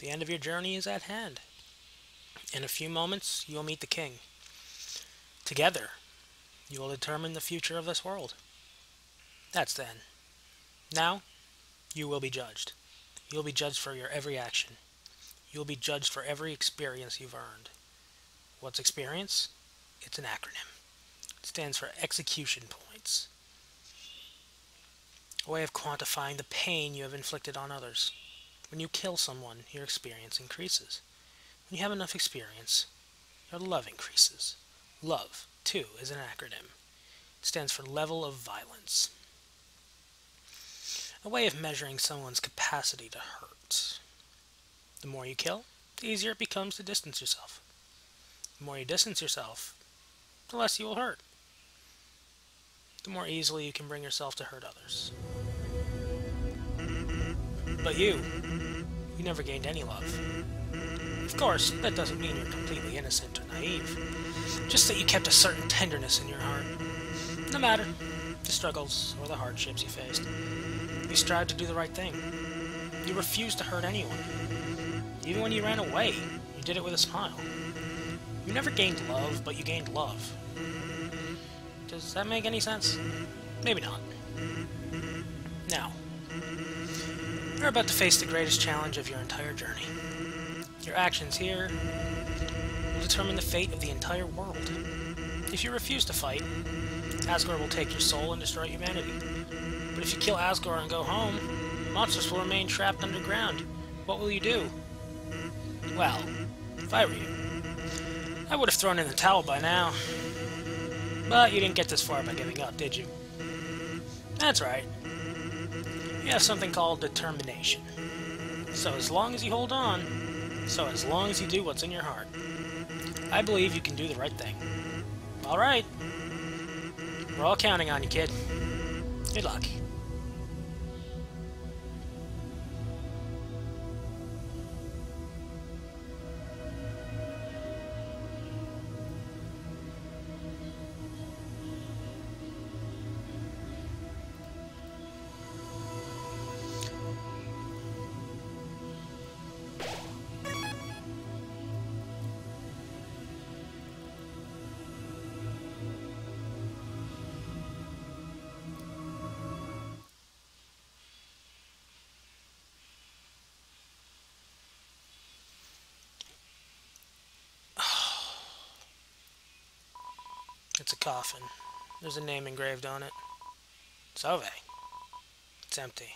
The end of your journey is at hand. In a few moments, you will meet the king. Together, you will determine the future of this world. That's then. Now, you will be judged. You will be judged for your every action. You will be judged for every experience you've earned. What's experience? It's an acronym. It stands for execution points. A way of quantifying the pain you have inflicted on others. When you kill someone, your experience increases. When you have enough experience, your love increases. Love, too, is an acronym. It stands for level of violence. A way of measuring someone's capacity to hurt. The more you kill, the easier it becomes to distance yourself. The more you distance yourself, the less you will hurt. The more easily you can bring yourself to hurt others. But you, you never gained any love. Of course, that doesn't mean you're completely innocent or naive. Just that you kept a certain tenderness in your heart. No matter the struggles or the hardships you faced, you strived to do the right thing. You refused to hurt anyone. Even when you ran away, you did it with a smile. You never gained love, but you gained love. Does that make any sense? Maybe not. Now, you're about to face the greatest challenge of your entire journey. Your actions here will determine the fate of the entire world. If you refuse to fight, Asgore will take your soul and destroy humanity. But if you kill Asgore and go home, monsters will remain trapped underground. What will you do? Well, if I were you, I would have thrown in the towel by now. But you didn't get this far by giving up, did you? That's right. You have something called determination. So as long as you hold on, so as long as you do what's in your heart, I believe you can do the right thing. Alright. We're all counting on you, kid. Good luck. There's a name engraved on it. Sove. It's empty.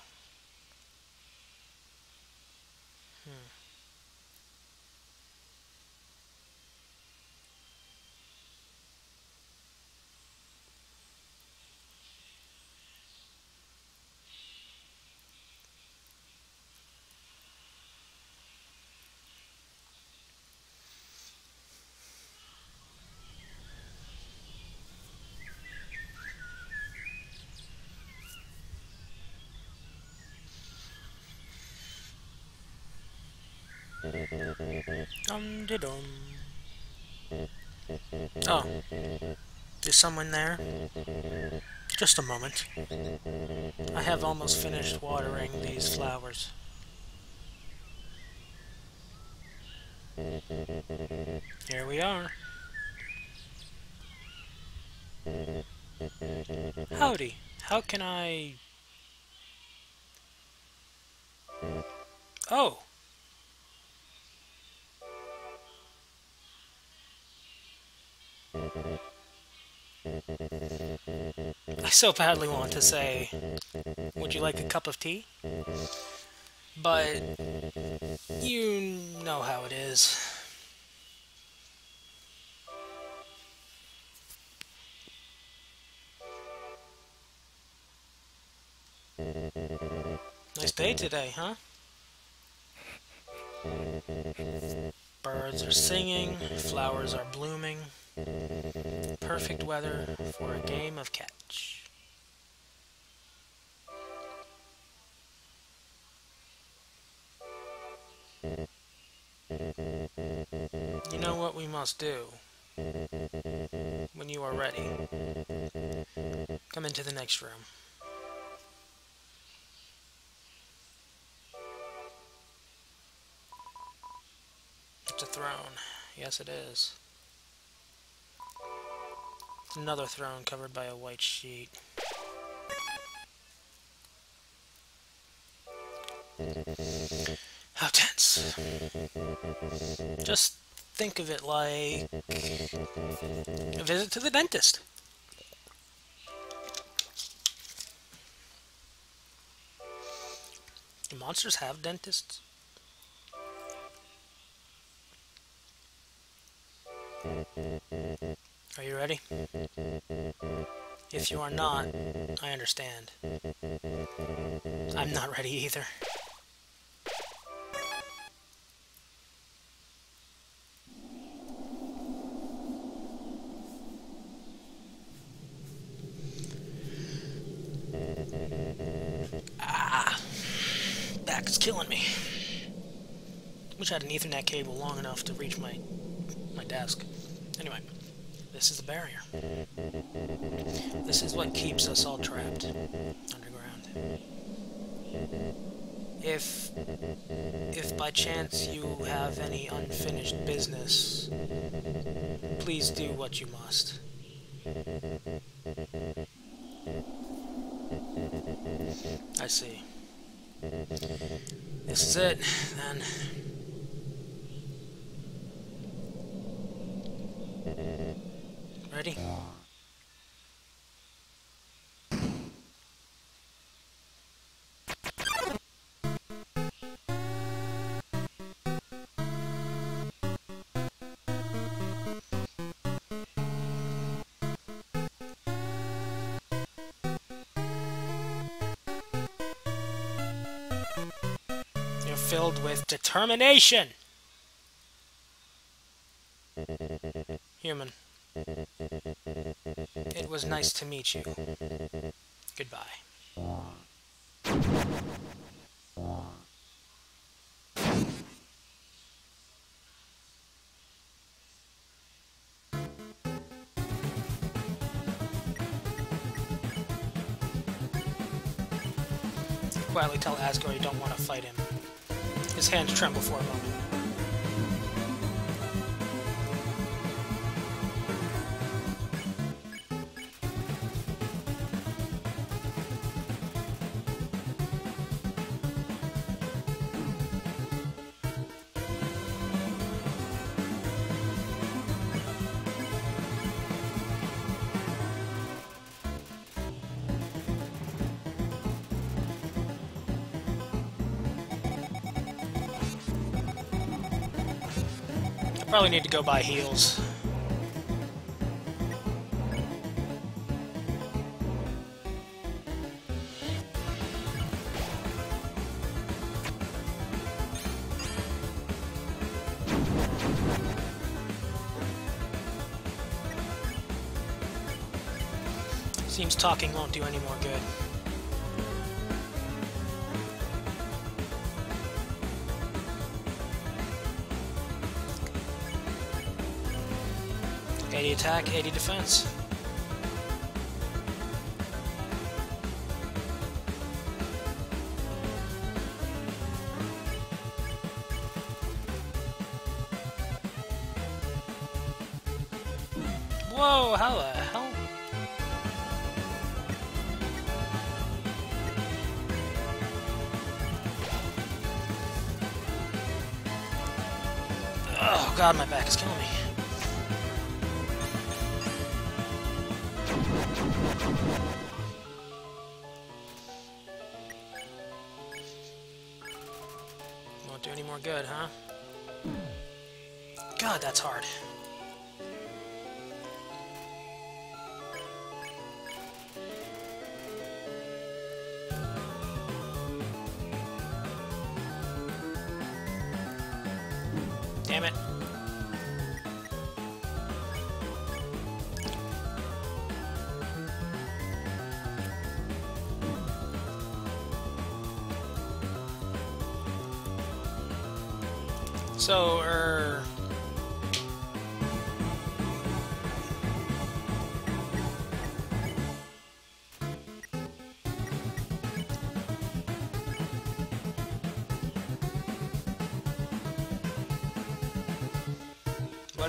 Hmm. Dum. Oh. Is someone there? Just a moment. I have almost finished watering these flowers. Here we are. Howdy. How can I... Oh. So badly want to say, would you like a cup of tea? But you know how it is. Nice day today, huh? Birds are singing, flowers are blooming. Perfect weather for a game of catch. must do when you are ready. Come into the next room. It's a throne. Yes, it is. It's another throne covered by a white sheet. How tense. Just think of it like a visit to the dentist. Do monsters have dentists? Are you ready? If you are not, I understand. I'm not ready either. Wish I had an Ethernet cable long enough to reach my my desk. Anyway, this is the barrier. This is what keeps us all trapped underground. If if by chance you have any unfinished business, please do what you must. I see. This is it, then. Determination! Human. It was nice to meet you. Goodbye. Quietly tell Asgore you don't want to fight him. His hands tremble for a moment. Probably need to go buy heals. Seems talking won't do any more good. Eighty attack, eighty defense. Whoa, how the hell? Oh god, my back is killing me.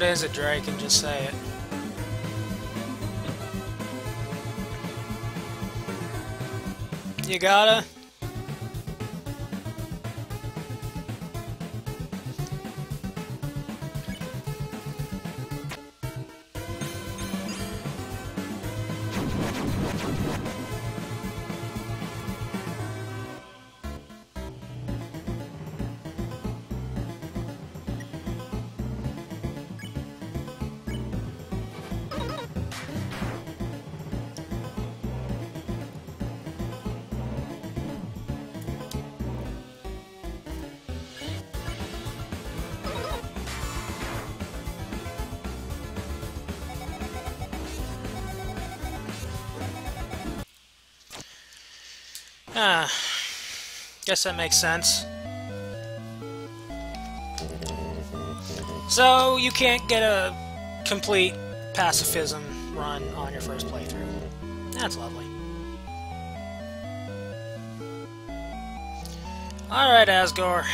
What is it, Drake? And just say it. You gotta? Guess that makes sense. So, you can't get a complete pacifism run on your first playthrough. That's lovely. Alright, Asgore.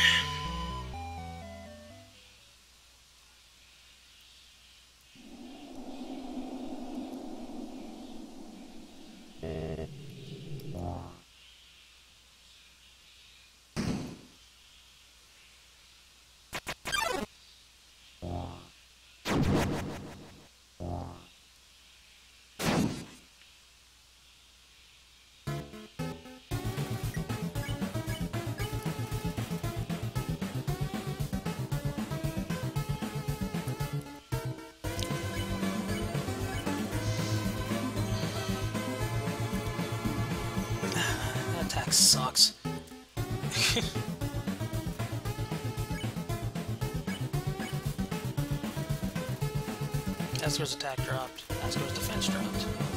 Sucks. Asgore's attack dropped. Asgore's defense dropped.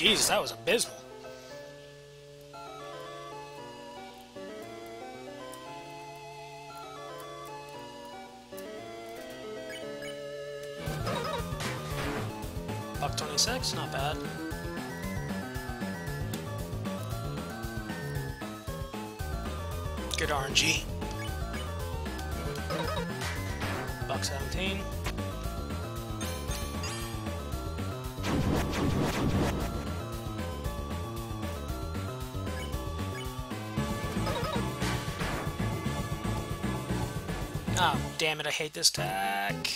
Jesus, that was abysmal. Buck 26, not bad. Good RNG. Damn it, I hate this tack.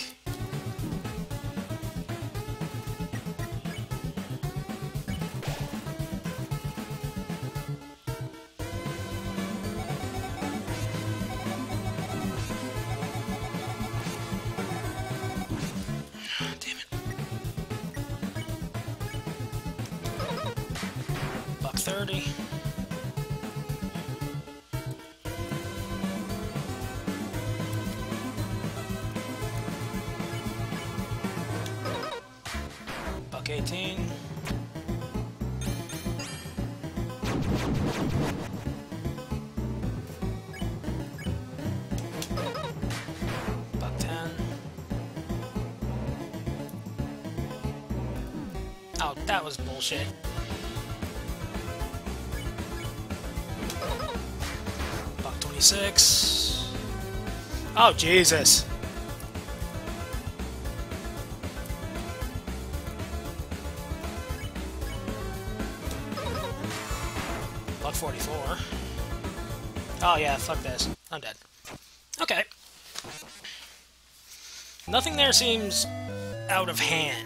Ah, Damn it. Buck 30. Was bullshit. Buck 26. Oh, Jesus. Buck 44. Oh, yeah, fuck this. I'm dead. Okay. Nothing there seems out of hand.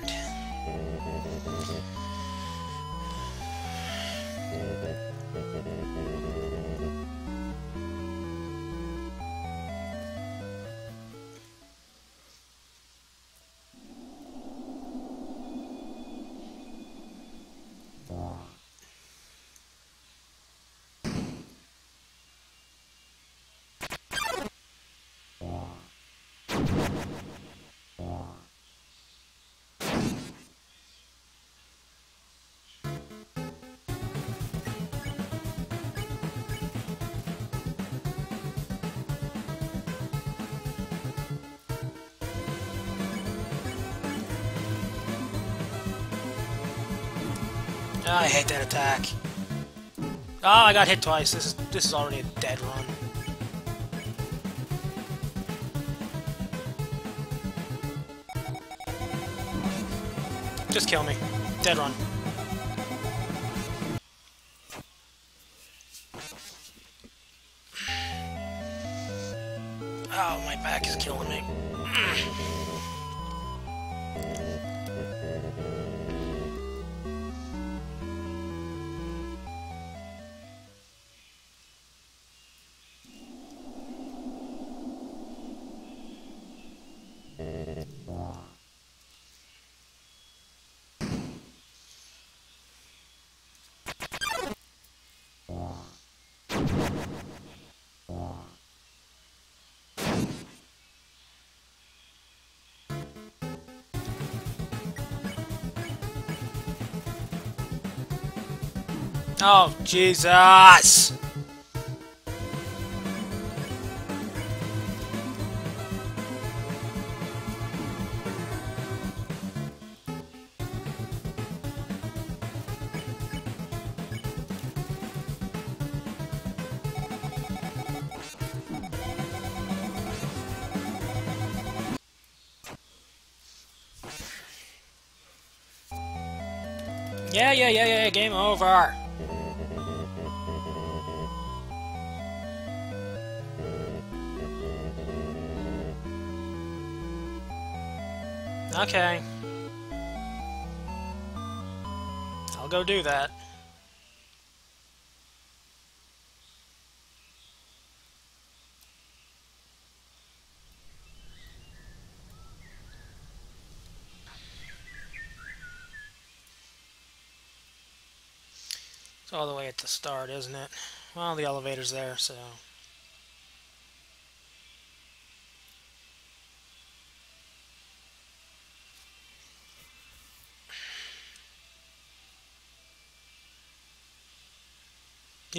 Attack. Oh, I got hit twice. This is this is already a dead run. Just kill me. Dead run. Oh, Jesus! Yeah, yeah, yeah, yeah, game over. Okay. I'll go do that. It's all the way at the start, isn't it? Well, the elevator's there, so...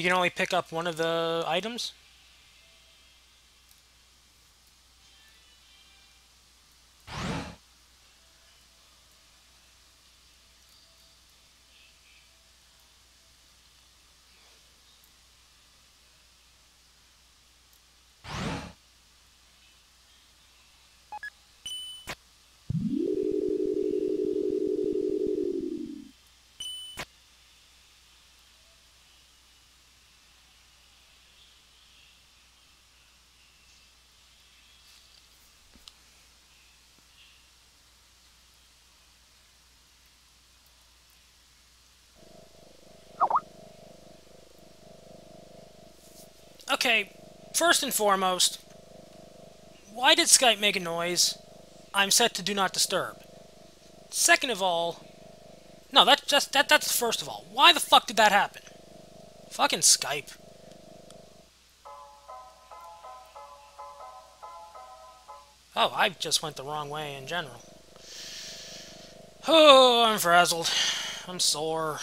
You can only pick up one of the items? Okay, first and foremost, why did Skype make a noise? I'm set to do not disturb. Second of all, no, that's just that that's first of all. Why the fuck did that happen? Fucking Skype. Oh, I just went the wrong way in general. Oh, I'm frazzled. I'm sore.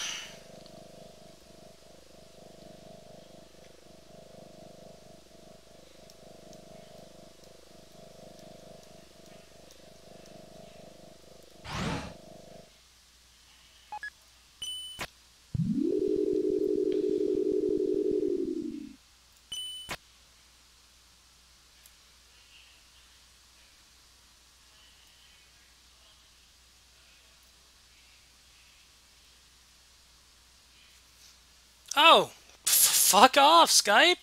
Fuck off, Skype.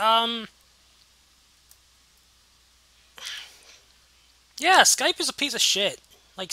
Um. Yeah, Skype is a piece of shit. Like.